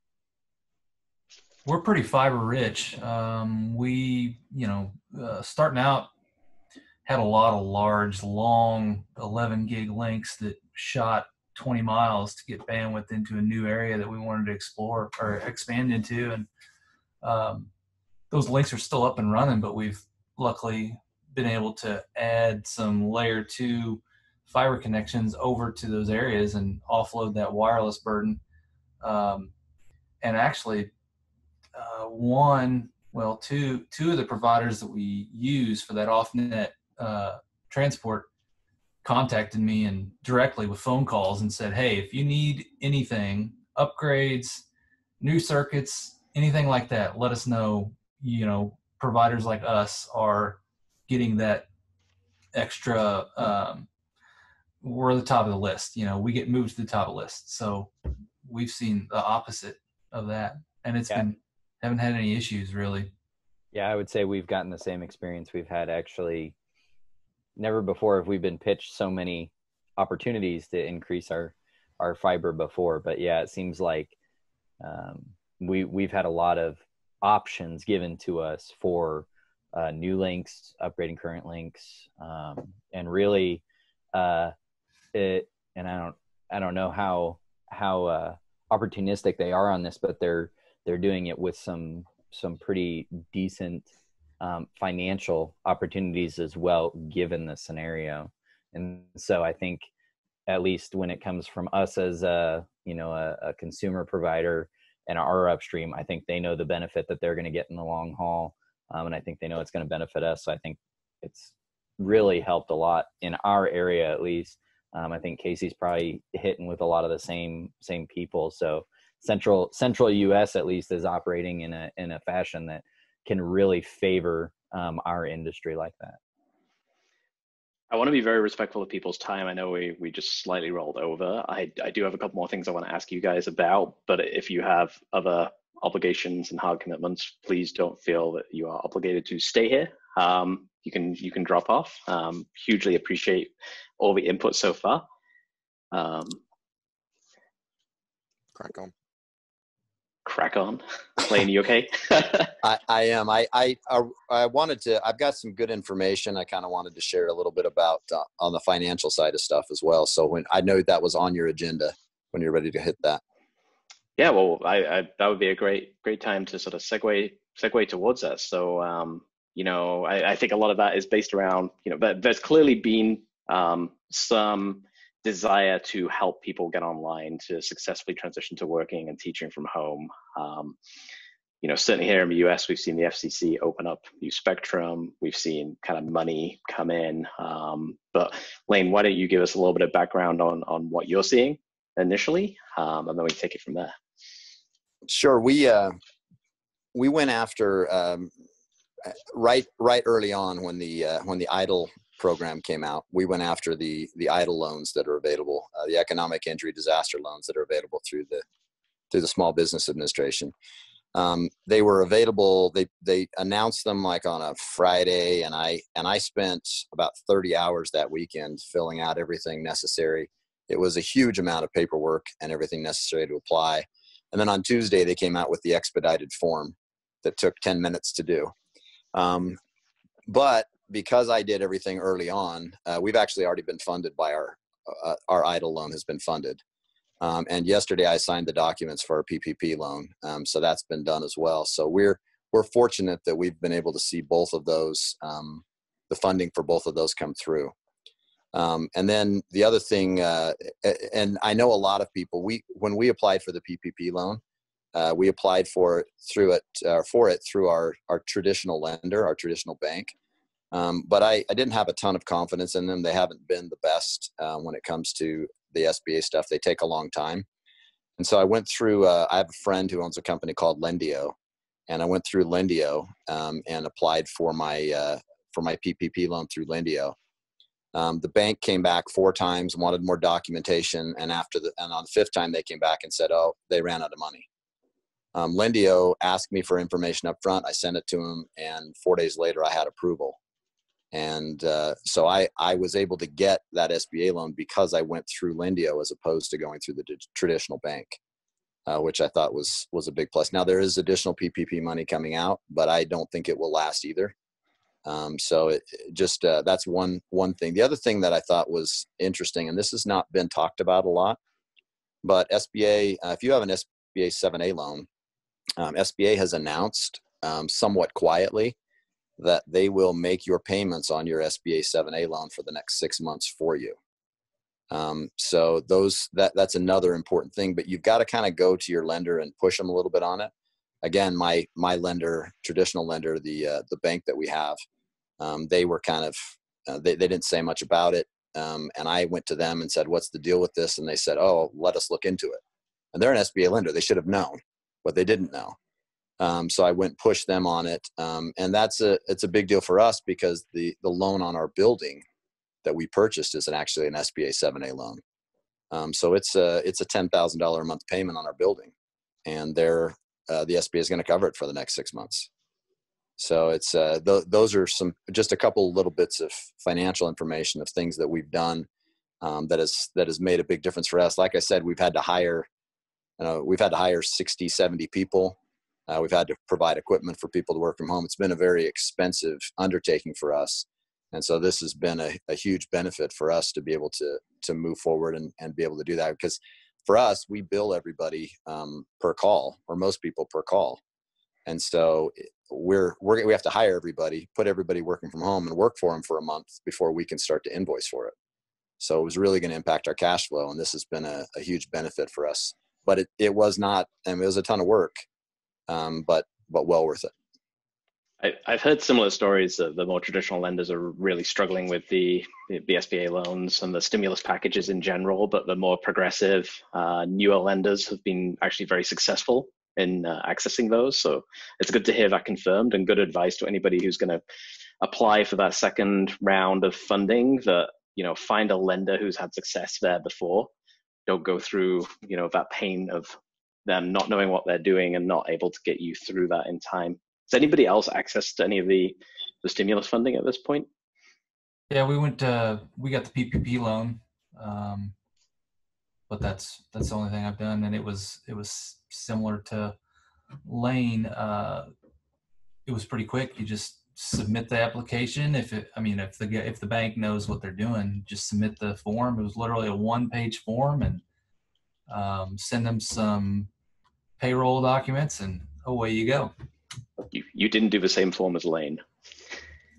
We're pretty fiber rich. Um, we, you know, uh, starting out had a lot of large, long 11 gig links that shot 20 miles to get bandwidth into a new area that we wanted to explore or expand into. And um, those links are still up and running, but we've luckily been able to add some layer two fiber connections over to those areas and offload that wireless burden. Um, and actually, uh, one, well, two, two of the providers that we use for that off-net uh, transport contacted me and directly with phone calls and said, "Hey, if you need anything, upgrades, new circuits, anything like that, let us know." You know, providers like us are getting that extra. Um, we're the top of the list. You know, we get moved to the top of the list. So we've seen the opposite of that, and it's yeah. been haven't had any issues really. Yeah, I would say we've gotten the same experience we've had actually never before have we been pitched so many opportunities to increase our our fiber before but yeah it seems like um, we we've had a lot of options given to us for uh, new links upgrading current links um, and really uh, it and i don't i don't know how how uh, opportunistic they are on this but they're they're doing it with some some pretty decent um, financial opportunities as well, given the scenario. And so I think, at least when it comes from us as a you know a, a consumer provider and our upstream, I think they know the benefit that they're going to get in the long haul, um, and I think they know it's going to benefit us. So I think it's really helped a lot in our area, at least. Um, I think Casey's probably hitting with a lot of the same same people. So central central U.S. at least is operating in a in a fashion that can really favor um, our industry like that. I want to be very respectful of people's time. I know we, we just slightly rolled over. I, I do have a couple more things I want to ask you guys about, but if you have other obligations and hard commitments, please don't feel that you are obligated to stay here. Um, you can you can drop off. Um, hugely appreciate all the input so far. Um, Crack on crack on. Layne, you okay? [LAUGHS] I, I am. I, I, I wanted to. I've got some good information. I kind of wanted to share a little bit about uh, on the financial side of stuff as well. So when I know that was on your agenda when you're ready to hit that. Yeah, well, I, I that would be a great great time to sort of segue segue towards that. So um, you know, I, I think a lot of that is based around you know, but there's clearly been um, some desire to help people get online to successfully transition to working and teaching from home. Um, you know, certainly here in the US, we've seen the FCC open up new spectrum. We've seen kind of money come in. Um, but Layne, why don't you give us a little bit of background on on what you're seeing initially, um, and then we take it from there. Sure. We uh, we went after um, right right early on when the uh, when the EIDL program came out, we went after the the EIDL loans that are available, uh, the economic injury disaster loans that are available through the through the Small Business Administration. Um, they were available. They they announced them like on a Friday, and I and I spent about 30 hours that weekend filling out everything necessary. It was a huge amount of paperwork and everything necessary to apply. And then on Tuesday, they came out with the expedited form that took 10 minutes to do. Um, but because I did everything early on, uh, we've actually already been funded by our uh, our EIDL loan has been funded. Um, and yesterday I signed the documents for our PPP loan, um, so that's been done as well. So we're we're fortunate that we've been able to see both of those, um, the funding for both of those come through. Um, and then the other thing, uh, and I know a lot of people. We when we applied for the PPP loan, uh, we applied for it through it uh, for it through our our traditional lender, our traditional bank. Um, but I, I, didn't have a ton of confidence in them. They haven't been the best uh, when it comes to the SBA stuff. They take a long time. And so I went through, uh, I have a friend who owns a company called Lendio. And I went through Lendio um, and applied for my, uh, for my PPP loan through Lendio. Um, the bank came back four times, wanted more documentation, and after the and on the fifth time they came back and said, "Oh, they ran out of money." Um, asked me for information up front. I sent it to him, and four days later, I had approval. And uh, so I, I was able to get that SBA loan because I went through Lendio as opposed to going through the traditional bank, uh, which I thought was was a big plus. Now there is additional PPP money coming out, but I don't think it will last either. Um, so it, just uh, that's one one thing. The other thing that I thought was interesting, and this has not been talked about a lot, but SBA, uh, if you have an SBA 7A loan, um, SBA has announced um, somewhat quietly that they will make your payments on your SBA 7A loan for the next six months for you. Um, so those that that's another important thing, but you've got to kind of go to your lender and push them a little bit on it. Again, my my lender, traditional lender, the uh, the bank that we have, um, they were kind of uh, they they didn't say much about it, um, and I went to them and said, "What's the deal with this?" And they said, "Oh, let us look into it." And they're an SBA lender; they should have known but they didn't know. Um, so I went push them on it, um, and that's a it's a big deal for us because the the loan on our building that we purchased is an, actually an SBA 7A loan. Um, so it's a it's a ten thousand dollar a month payment on our building, and they're uh, the SBA is going to cover it for the next six months. So it's uh, th- those are some just a couple little bits of financial information of things that we've done um, that has that has made a big difference for us. Like I said, we've had to hire uh, we've had to hire 60, 70 people. Uh, we've had to provide equipment for people to work from home. It's been a very expensive undertaking for us. And so this has been a, a huge benefit for us to be able to, to move forward and, and be able to do that. Because for us, we bill everybody um, per call, or most people per call. And so we're, we're, we have to hire everybody, put everybody working from home and work for them for a month before we can start to invoice for it. So it was really going to impact our cash flow. And this has been a, a huge benefit for us but it, it was not, and it was a ton of work, um, but but well worth it. I, have heard similar stories that the more traditional lenders are really struggling with the, the SBA loans and the stimulus packages in general, but the more progressive, uh, newer lenders have been actually very successful in uh, accessing those. So it's good to hear that confirmed and good advice to anybody who's going to apply for that second round of funding that, you know, find a lender who's had success there before don't go through you know that pain of them not knowing what they're doing and not able to get you through that in time. Does anybody else access to any of the the stimulus funding at this point? Yeah, we went. to we got the PPP loan, um, but that's that's the only thing I've done, and it was it was similar to Layne. Uh, it was pretty quick. You just submit the application if it i mean if the if the bank knows what they're doing just submit the form it was literally a one page form and um, send them some payroll documents and away you go you, you didn't do the same form as Layne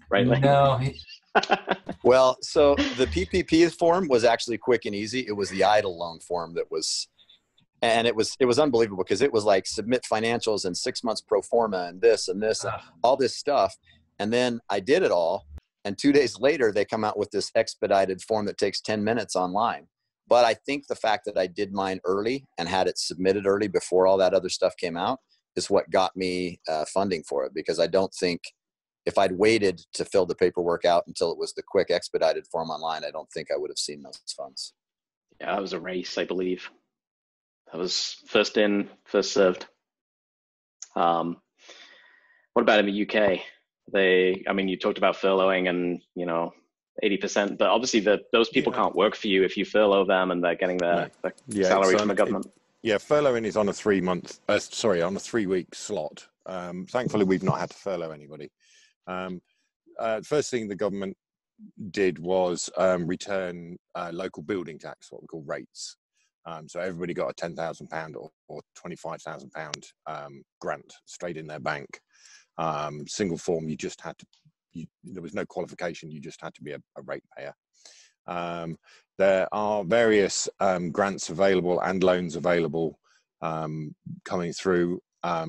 right Layne? no [LAUGHS] well so the ppp form was actually quick and easy it was the EIDL loan form that was and it was it was unbelievable because it was like submit financials and six months pro forma and this and this and all this stuff and then I did it all. And two days later, they come out with this expedited form that takes 10 minutes online. But I think the fact that I did mine early and had it submitted early before all that other stuff came out is what got me uh, funding for it because I don't think if I'd waited to fill the paperwork out until it was the quick expedited form online, I don't think I would have seen those funds. Yeah, it was a race, I believe. That was first in, first served. Um, what about in the UK? they i mean you talked about furloughing and you know 80% but obviously the, those people yeah. can't work for you if you furlough them and they're getting their, their yeah, salary from the government it, yeah furloughing is on a three month uh, sorry on a three week slot um, thankfully we've not had to furlough anybody um, uh, first thing the government did was um, return uh, local building tax what we call rates um, so everybody got a ten thousand pound or, or twenty five thousand pound um, grant straight in their bank um, single form, you just had to, you, there was no qualification, you just had to be a, a ratepayer. Um, there are various um, grants available and loans available um, coming through. I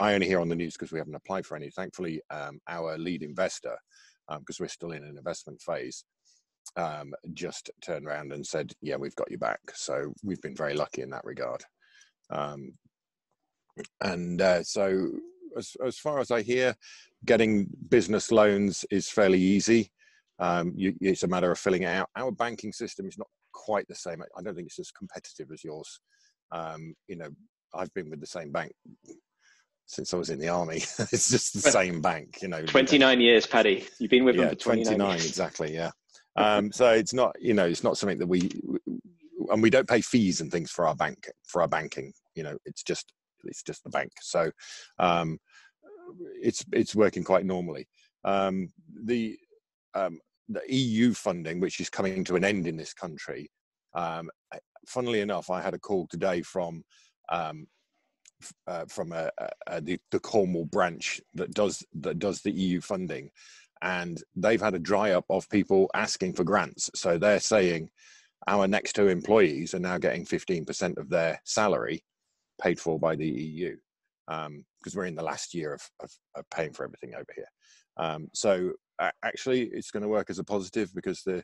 only hear on the news because we haven't applied for any. Thankfully, our lead investor, because we're still in an investment phase, um, just turned around and said, "Yeah, we've got you back." So we've been very lucky in that regard. Um, and uh, so as, as far as I hear, getting business loans is fairly easy. Um, you, it's a matter of filling it out. Our banking system is not quite the same. I don't think it's as competitive as yours. Um, you know, I've been with the same bank since I was in the army. [LAUGHS] it's just the same bank, you know. 29 years, Paddy. You've been with yeah, them for 29, 29 years. exactly. Yeah. Um, so it's not, you know, it's not something that we, and we don't pay fees and things for our bank for our banking. You know, it's just it's just the bank. So um, it's it's working quite normally. Um, the um, the EU funding, which is coming to an end in this country, um, funnily enough, I had a call today from um, uh, from a, a, a, the, the Cornwall branch that does that does the EU funding, and they've had a dry up of people asking for grants. So they're saying our next two employees are now getting 15% of their salary paid for by the EU because um, we're in the last year of, of, of paying for everything over here. Um, so actually, it's going to work as a positive because the,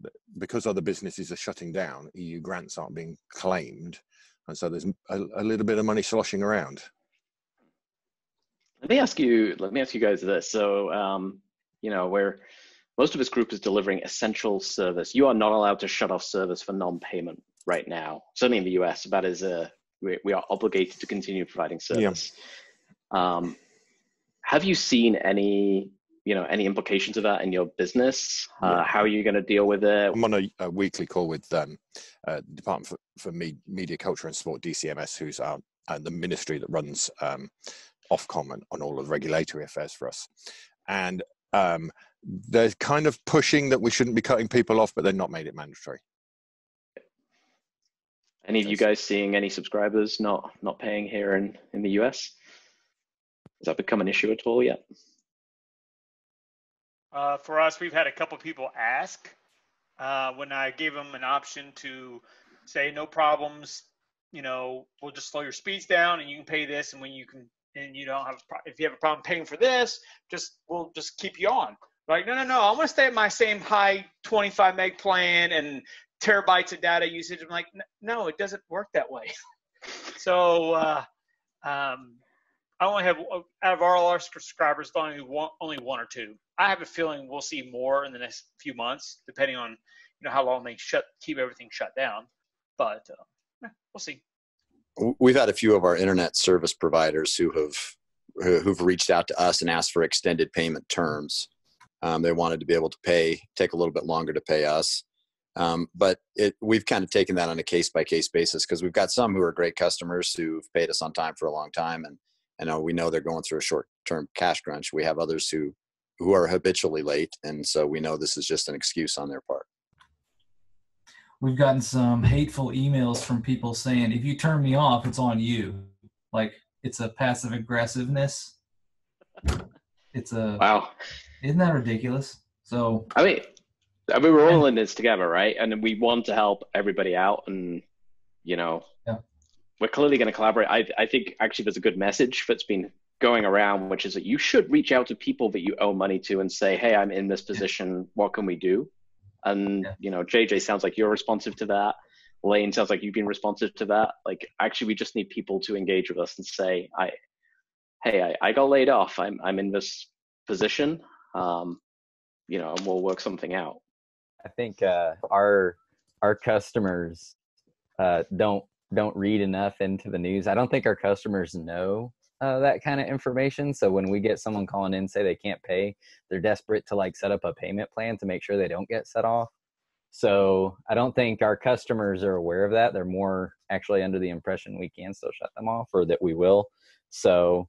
the, because other businesses are shutting down, EU grants aren't being claimed, and so there's a, a little bit of money sloshing around. Let me ask you. Let me ask you guys this. So, um, you know, where most of this group is delivering essential service, you are not allowed to shut off service for non-payment right now. Certainly in the US, that is a we, we are obligated to continue providing service. Yeah. Um, have you seen any you know any implications of that in your business uh, how are you going to deal with it i'm on a, a weekly call with um, uh, department for, for media culture and sport dcms who's our uh, the ministry that runs um, ofcom and on all of the regulatory affairs for us and um, they're kind of pushing that we shouldn't be cutting people off but they're not made it mandatory any of you guys seeing any subscribers not not paying here in in the US? Has that become an issue at all yet? Uh, for us, we've had a couple people ask uh, when I gave them an option to say no problems. You know, we'll just slow your speeds down, and you can pay this, and when you can, and you don't have, if you have a problem paying for this, just we'll just keep you on. Like, no, no, no, I want to stay at my same high 25 meg plan and terabytes of data usage. I'm like, no, it doesn't work that way. [LAUGHS] so uh, um, I only have out of all our subscribers, only one, only one or two. I have a feeling we'll see more in the next few months, depending on you know how long they shut keep everything shut down. But uh, we'll see. We've had a few of our internet service providers who have who've reached out to us and asked for extended payment terms. Um, they wanted to be able to pay, take a little bit longer to pay us. Um, but it, we've kind of taken that on a case by case basis because we've got some who are great customers who've paid us on time for a long time, and and uh, we know they're going through a short term cash crunch. We have others who who are habitually late, and so we know this is just an excuse on their part. We've gotten some hateful emails from people saying, "If you turn me off, it's on you." Like it's a passive aggressiveness. It's a wow. Isn't that ridiculous? So I mean, I mean, we're all in this together, right? And we want to help everybody out, and you know, yeah. we're clearly going to collaborate. I, I think actually there's a good message that's been going around, which is that you should reach out to people that you owe money to and say, "Hey, I'm in this position. What can we do?" And yeah. you know, JJ sounds like you're responsive to that. Layne sounds like you've been responsive to that. Like, actually, we just need people to engage with us and say, "I, hey, I, I got laid off. I'm I'm in this position. Um, you know, and we'll work something out." I think uh, our our customers uh, don't don't read enough into the news. I don't think our customers know uh, that kind of information. So when we get someone calling in say they can't pay, they're desperate to like set up a payment plan to make sure they don't get set off. So I don't think our customers are aware of that. They're more actually under the impression we can still shut them off or that we will. So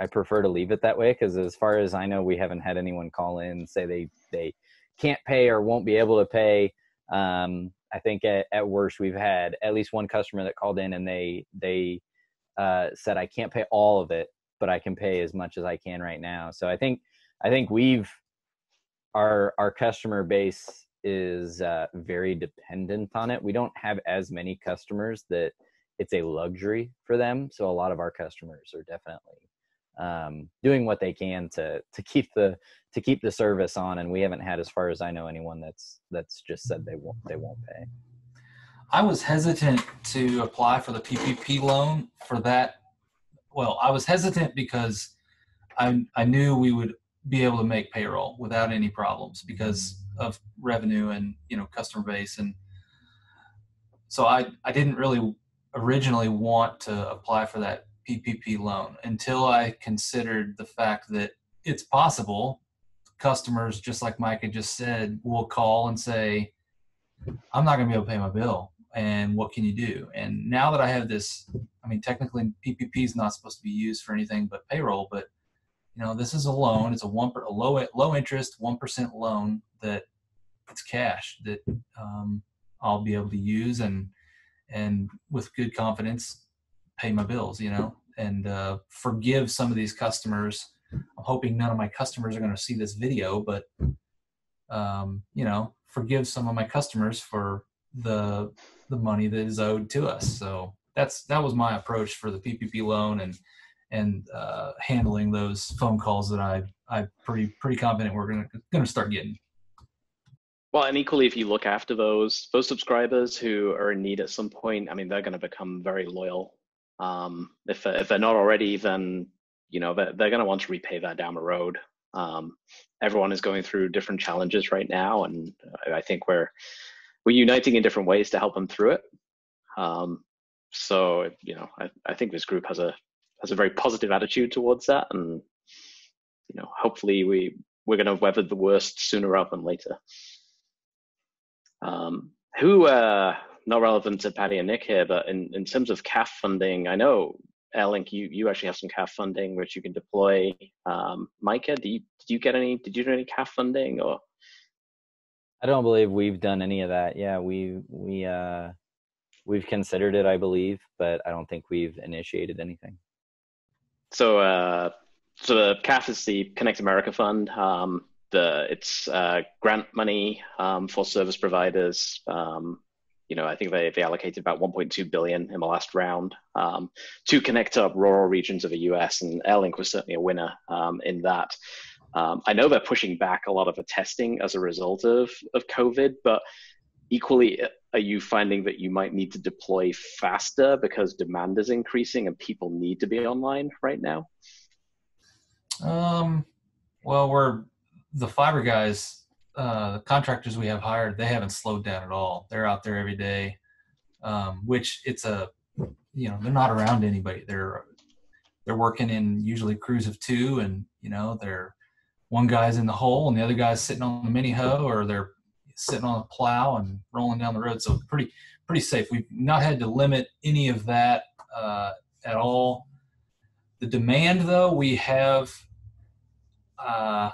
I prefer to leave it that way because as far as I know, we haven't had anyone call in say they they can't pay or won't be able to pay. Um, I think at, at, worst we've had at least one customer that called in and they they uh, said I can't pay all of it, but I can pay as much as I can right now. So I think I think we've our our customer base is uh, very dependent on it. We don't have as many customers that it's a luxury for them. So a lot of our customers are definitely um, doing what they can to to keep the to keep the service on. And we haven't had, as far as I know, anyone that's that's just said they won't they won't pay. I was hesitant to apply for the PPP loan for that. Well, I was hesitant because I I knew we would be able to make payroll without any problems because of revenue and you know customer base and so I I didn't really originally want to apply for that PPP loan until I considered the fact that it's possible customers just like Micah just said will call and say I'm not going to be able to pay my bill and what can you do? And now that I have this I mean technically PPP is not supposed to be used for anything but payroll but you know this is a loan. It's a one a low low interest one percent loan that it's cash that um, I'll be able to use and and with good confidence pay my bills you know and uh, forgive some of these customers. I'm hoping none of my customers are going to see this video but um, you know forgive some of my customers for the the money that is owed to us so that's that was my approach for the ppp loan and and uh, handling those phone calls that I I pretty pretty confident we're gonna gonna start getting. Well, and equally, if you look after those those subscribers who are in need at some point, I mean, they're going to become very loyal. Um, if if they're not already, then you know they're, they're going to want to repay that down the road. Um, everyone is going through different challenges right now, and I think we're we're uniting in different ways to help them through it. Um, so you know, I, I think this group has a has a very positive attitude towards that, and you know, hopefully we we're going to weather the worst sooner rather than later. Um, who uh, not relevant to Paddy and Nick here, but in, in terms of CAF funding, I know Airlink, you you actually have some CAF funding which you can deploy. Um, Micah, do you did you get any? Did you do any CAF funding or? I don't believe we've done any of that. Yeah, we we uh, we've considered it, I believe, but I don't think we've initiated anything. So, uh, so the CAF is the Connect America Fund. Um, the it's uh, grant money um, for service providers. Um, you know, I think they, they allocated about 1.2 billion in the last round um, to connect up rural regions of the US, and Airlink was certainly a winner um, in that. Um, I know they're pushing back a lot of the testing as a result of of COVID, but equally, are you finding that you might need to deploy faster because demand is increasing and people need to be online right now? Um, well, we're the fiber guys, uh, the contractors we have hired, they haven't slowed down at all. They're out there every day, um, which it's a, you know, they're not around anybody. They're they're working in usually crews of two, and you know, they're one guy's in the hole and the other guy's sitting on the mini hoe, or they're sitting on a plow and rolling down the road. So pretty pretty safe. We've not had to limit any of that uh, at all. The demand, though, we have. Uh,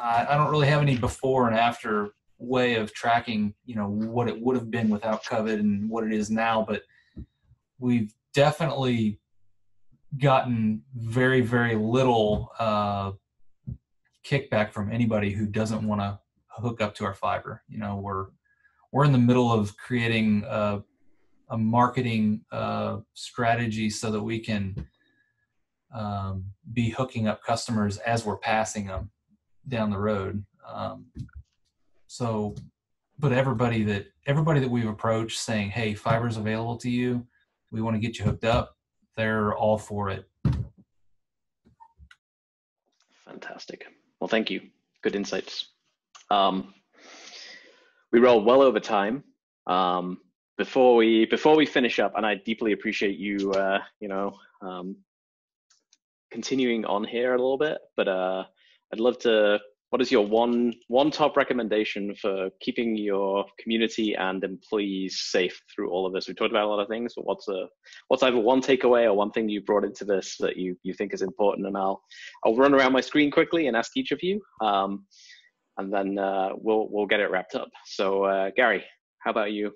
I don't really have any before and after way of tracking, you know, what it would have been without COVID and what it is now, but we've definitely gotten very, very little uh, kickback from anybody who doesn't want to hook up to our fiber. You know, we're we're in the middle of creating a, a marketing uh, strategy so that we can um, be hooking up customers as we're passing them down the road. Um, so, but everybody that everybody that we've approached saying, "Hey, fiber's available to you. We want to get you hooked up," they're all for it. Fantastic. Well, thank you. Good insights. Um, we rolled well over time. Um, before we before we finish up, and I deeply appreciate you, uh, you know, um, continuing on here a little bit. But uh, I'd love to. What is your one one top recommendation for keeping your community and employees safe through all of this? We talked about a lot of things, but what's a what's either one takeaway or one thing you brought into this that you you think is important? And I'll I'll run around my screen quickly and ask each of you, um, and then uh, we'll we'll get it wrapped up. So uh, Gary, how about you?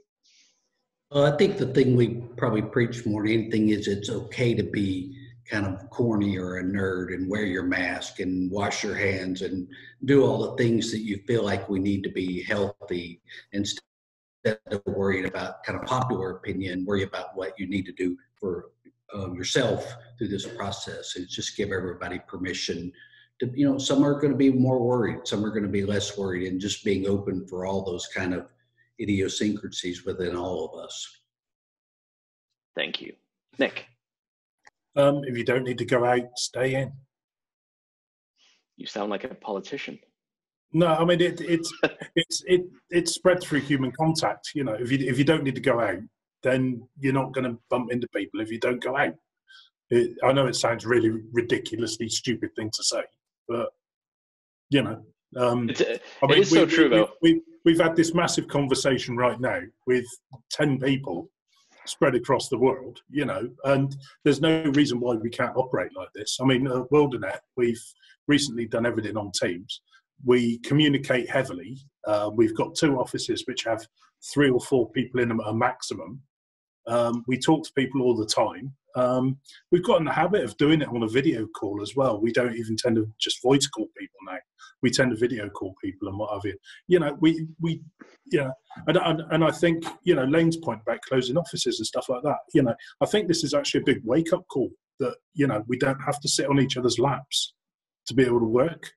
Well, I think the thing we probably preach more than anything is it's okay to be kind of corny or a nerd and wear your mask and wash your hands and do all the things that you feel like we need to be healthy instead of worrying about kind of popular opinion, worry about what you need to do for um, yourself through this process and just give everybody permission to, you know, some are going to be more worried, some are going to be less worried and just being open for all those kind of idiosyncrasies within all of us. Thank you. Nick. Um, if you don't need to go out, stay in. You sound like a politician. No, I mean it, it's [LAUGHS] it's it it's spread through human contact. You know, if you if you don't need to go out, then you're not going to bump into people if you don't go out. It, I know it sounds really ridiculously stupid thing to say, but you know, um, it's, uh, I mean, it is we, so true we, though. We, we've had this massive conversation right now with ten people spread across the world, you know, and there's no reason why we can't operate like this. I mean, uh, Wildanet, we've recently done everything on Teams. We communicate heavily. Uh, we've got two offices which have three or four people in them at a maximum. Um, we talk to people all the time. Um, we've got in the habit of doing it on a video call as well. We don't even tend to just voice call people now. We tend to video call people and what have you. You know, we we yeah, and, and, and I think you know Layne's point about closing offices and stuff like that. You know, I think this is actually a big wake up call that you know we don't have to sit on each other's laps to be able to work.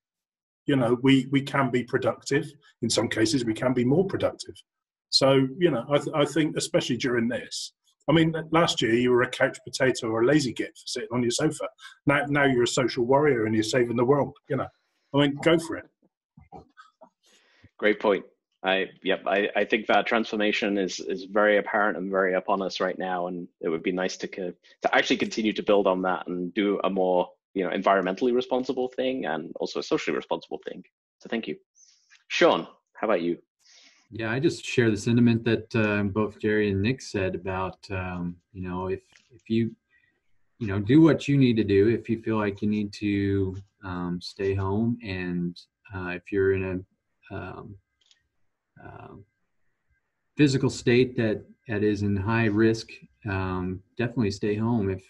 You know, we we can be productive. In some cases, we can be more productive. So you know, I, th- I think especially during this, I mean, last year you were a couch potato or a lazy git for sitting on your sofa. Now, now you're a social warrior and you're saving the world. You know, I mean, go for it. Great point. I yep. I, I think that transformation is is very apparent and very upon us right now, and it would be nice to to actually continue to build on that and do a more you know environmentally responsible thing and also a socially responsible thing. So thank you, Sean. How about you? Yeah, I just share the sentiment that uh, both Gerry and Nick said about um, you know if if you you know do what you need to do if you feel like you need to um, stay home and uh, if you're in a um, uh, physical state that that is in high risk um, definitely stay home if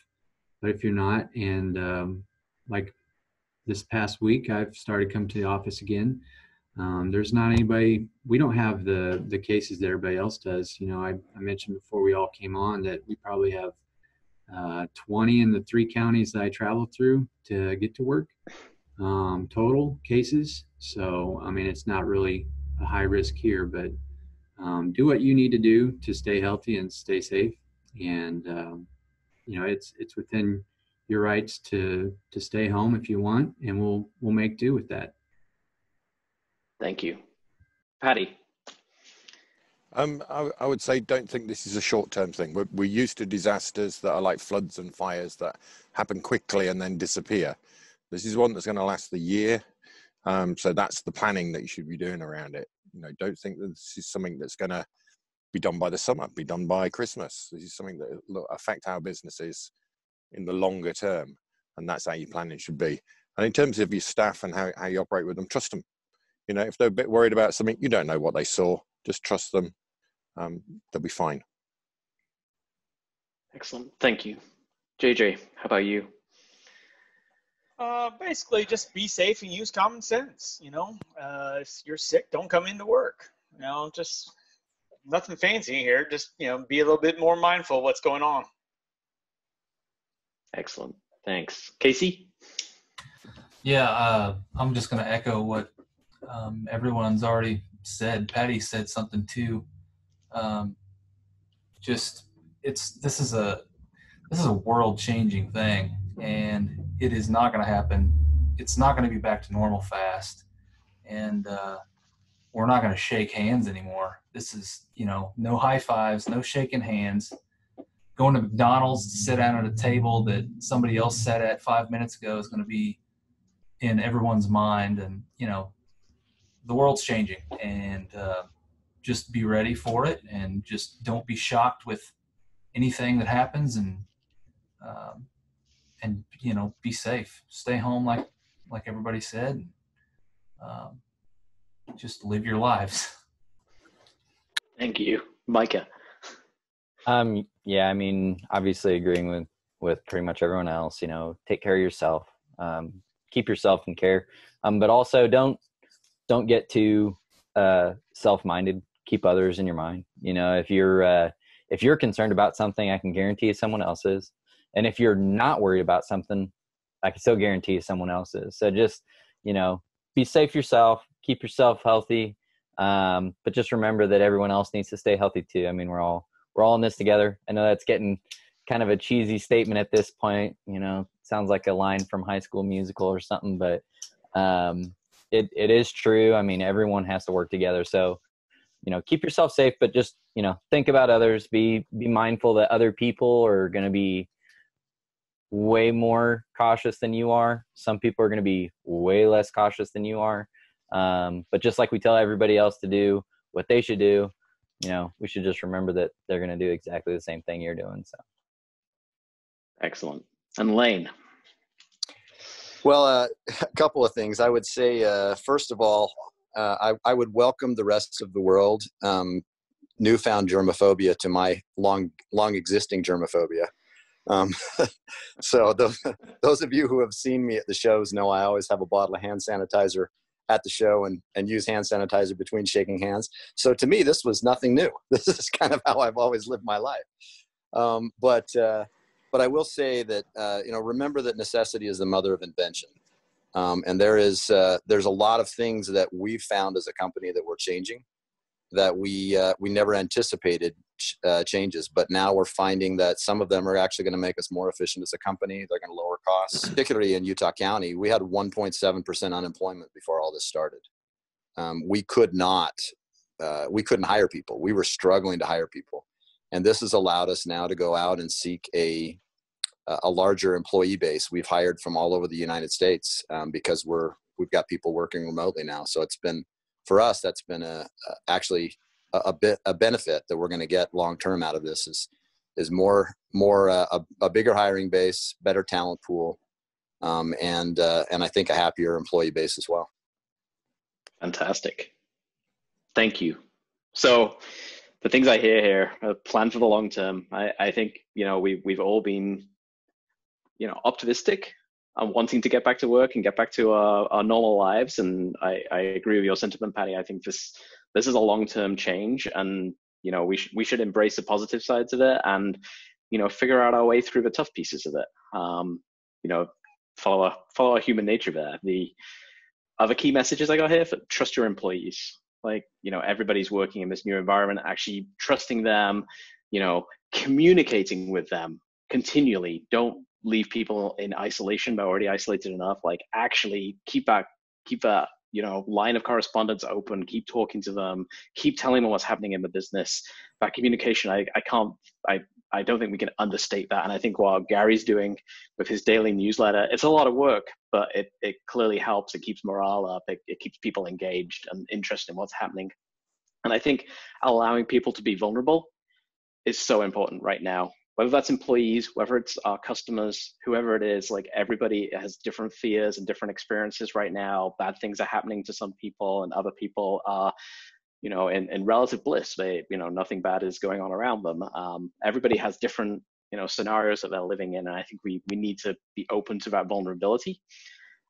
but if you're not and um, like this past week i've started coming to the office again um, there's not anybody we don't have the the cases that everybody else does. You know i, I mentioned before we all came on that we probably have uh, 20 in the three counties that i travel through to get to work um, total cases. So i mean it's not really a high risk here but um, do what you need to do to stay healthy and stay safe. And um, you know it's it's within your rights to to stay home if you want and we'll we'll make do with that Thank you. Paddy. Um, I, I, would say don't think this is a short-term thing. We're, we're used to disasters that are like floods and fires that happen quickly and then disappear. This is one that's going to last the year. Um, so that's the planning that you should be doing around it. You know, don't think that this is something that's going to be done by the summer, be done by Christmas. This is something that will affect our businesses in the longer term, and that's how your planning should be. And in terms of your staff and how, how you operate with them, trust them. You know, if they're a bit worried about something, you don't know what they saw. Just trust them. Um, they'll be fine. Excellent. Thank you. JJ, how about you? Uh, basically, just be safe and use common sense. You know, uh, if you're sick, don't come into work. You know, just nothing fancy here. Just you know, be a little bit more mindful of what's going on. Excellent. Thanks, Casey. Yeah, uh, I'm just going to echo what um, everyone's already said. Paddy said something too. Um, just it's this is a this is a world changing thing, and it is not going to happen. It's not going to be back to normal fast, and uh, we're not going to shake hands anymore. This is you know no high fives, no shaking hands. Going to McDonald's to sit down at a table that somebody else sat at five minutes ago is going to be in everyone's mind, and you know the world's changing and uh, just be ready for it and just don't be shocked with anything that happens and um, and you know be safe. Stay home like like everybody said um, just live your lives. [LAUGHS] Thank you. Micah. Um yeah i mean obviously agreeing with with pretty much everyone else you know take care of yourself um, keep yourself in care. Um, but also don't don't get too uh, self-minded. Keep others in your mind. You know, if you're uh, if you're concerned about something, I can guarantee you someone else is. And if you're not worried about something, I can still guarantee you someone else is. So just you know, be safe yourself. Keep yourself healthy. Um, but just remember that everyone else needs to stay healthy too. I mean, we're all we're all in this together. I know that's getting kind of a cheesy statement at this point. You know, sounds like a line from High School Musical or something, but um, it, it is true. I mean, everyone has to work together. So, you know, keep yourself safe, but just, you know, think about others, be, be mindful that other people are going to be way more cautious than you are. Some people are going to be way less cautious than you are. Um, but just like we tell everybody else to do what they should do, you know, we should just remember that they're going to do exactly the same thing you're doing. So, excellent. And Layne. Well, uh, [LAUGHS] a couple of things. I would say, uh, first of all, uh, I, I, would welcome the rest of the world um, newfound germophobia to my long, long existing germophobia. Um, [LAUGHS] so those, [LAUGHS] those of you who have seen me at the shows know I always have a bottle of hand sanitizer at the show and, and use hand sanitizer between shaking hands. So to me, this was nothing new. This is kind of how I've always lived my life. Um, but uh, but I will say that uh, you know remember that necessity is the mother of invention, um, and there is uh, there's a lot of things that we've found as a company that we're changing that we uh, we never anticipated uh, changes, but now we're finding that some of them are actually going to make us more efficient as a company. They're going to lower costs, particularly in Utah County. We had 1.7% unemployment before all this started. Um, we could not, uh, we couldn't hire people. We were struggling to hire people, and this has allowed us now to go out and seek a a larger employee base. We've hired from all over the United States um, because we're we've got people working remotely now. So it's been for us that's been a, a actually a, a, bit a benefit that we're going to get long term out of this is is more more uh, a, a, bigger hiring base, better talent pool, um, and uh, and I think a happier employee base as well. Fantastic, thank you. So the things I hear here, uh, plan for the long term. I, I think you know we we've all been you know optimistic and wanting to get back to work and get back to our, our normal lives. And I, I agree with your sentiment, Paddy. I think this this is a long term change, and you know we should we should embrace the positive sides of it, and you know figure out our way through the tough pieces of it. Um, you know, follow our, follow our human nature there. The other key messages I got here for trust your employees. Like you know everybody's working in this new environment, actually trusting them. You know, communicating with them continually. Don't leave people in isolation, but already isolated enough. Like actually keep that keep that you know line of correspondence open keep talking to them keep telling them what's happening in the business that communication i, I can't i i don't think we can understate that. And i think while gary's doing with his daily newsletter it's a lot of work but it, it clearly helps. It keeps morale up. It, it keeps people engaged and interested in what's happening. And i think allowing people to be vulnerable is so important right now. Whether that's employees, whether it's our customers, whoever it is, like everybody has different fears and different experiences right now. Bad things are happening to some people, and other people are, you know, in, in relative bliss. They, you know, nothing bad is going on around them. Um, everybody has different, you know, scenarios that they're living in, and I think we we need to be open to that vulnerability.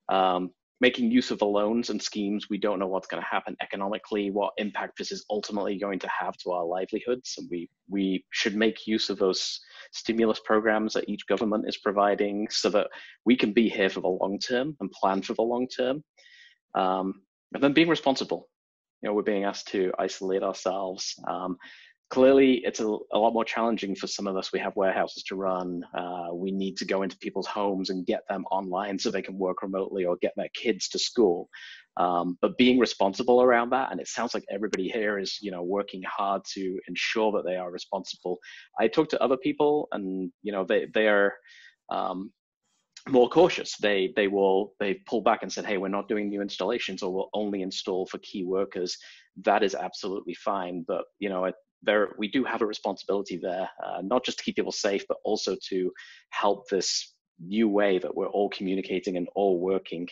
Um, making use of the loans and schemes, we don't know what's going to happen economically, what impact this is ultimately going to have to our livelihoods. And we, we should make use of those stimulus programs that each government is providing so that we can be here for the long term and plan for the long term. Um, and then being responsible. You know, we're being asked to isolate ourselves. Um, clearly it's a, a, lot more challenging for some of us. We have warehouses to run. Uh, we need to go into people's homes and get them online so they can work remotely or get their kids to school. Um, but being responsible around that and it sounds like everybody here is you know working hard to ensure that they are responsible. I talk to other people and you know they they are um, more cautious. They they will they pull back and said, hey, we're not doing new installations, or we'll only install for key workers. That is absolutely fine. But you know, there we do have a responsibility there, uh, not just to keep people safe, but also to help this new way that we're all communicating and all working.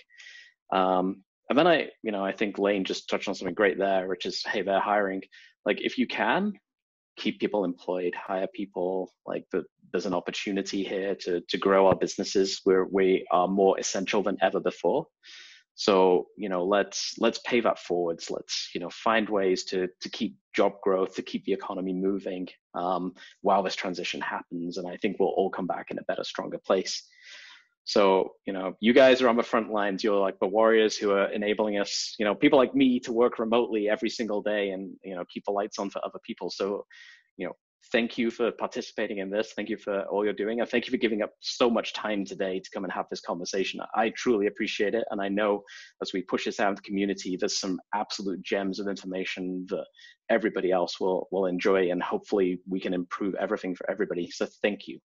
Um, and then I, you know, I think Layne just touched on something great there, which is, hey, they're hiring. Like, if you can keep people employed, hire people, like the, there's an opportunity here to to grow our businesses where we are more essential than ever before. So you know, let's let's pay that forwards. Let's you know find ways to to keep job growth, to keep the economy moving um, while this transition happens. And I think we'll all come back in a better, stronger place. So you know, you guys are on the front lines. You're like the warriors who are enabling us. You know, people like me to work remotely every single day and you know keep the lights on for other people. So you know, thank you for participating in this. Thank you for all you're doing. And thank you for giving up so much time today to come and have this conversation. I truly appreciate it. And I know as we push this out in the community, there's some absolute gems of information that everybody else will, will enjoy. And hopefully we can improve everything for everybody. So thank you.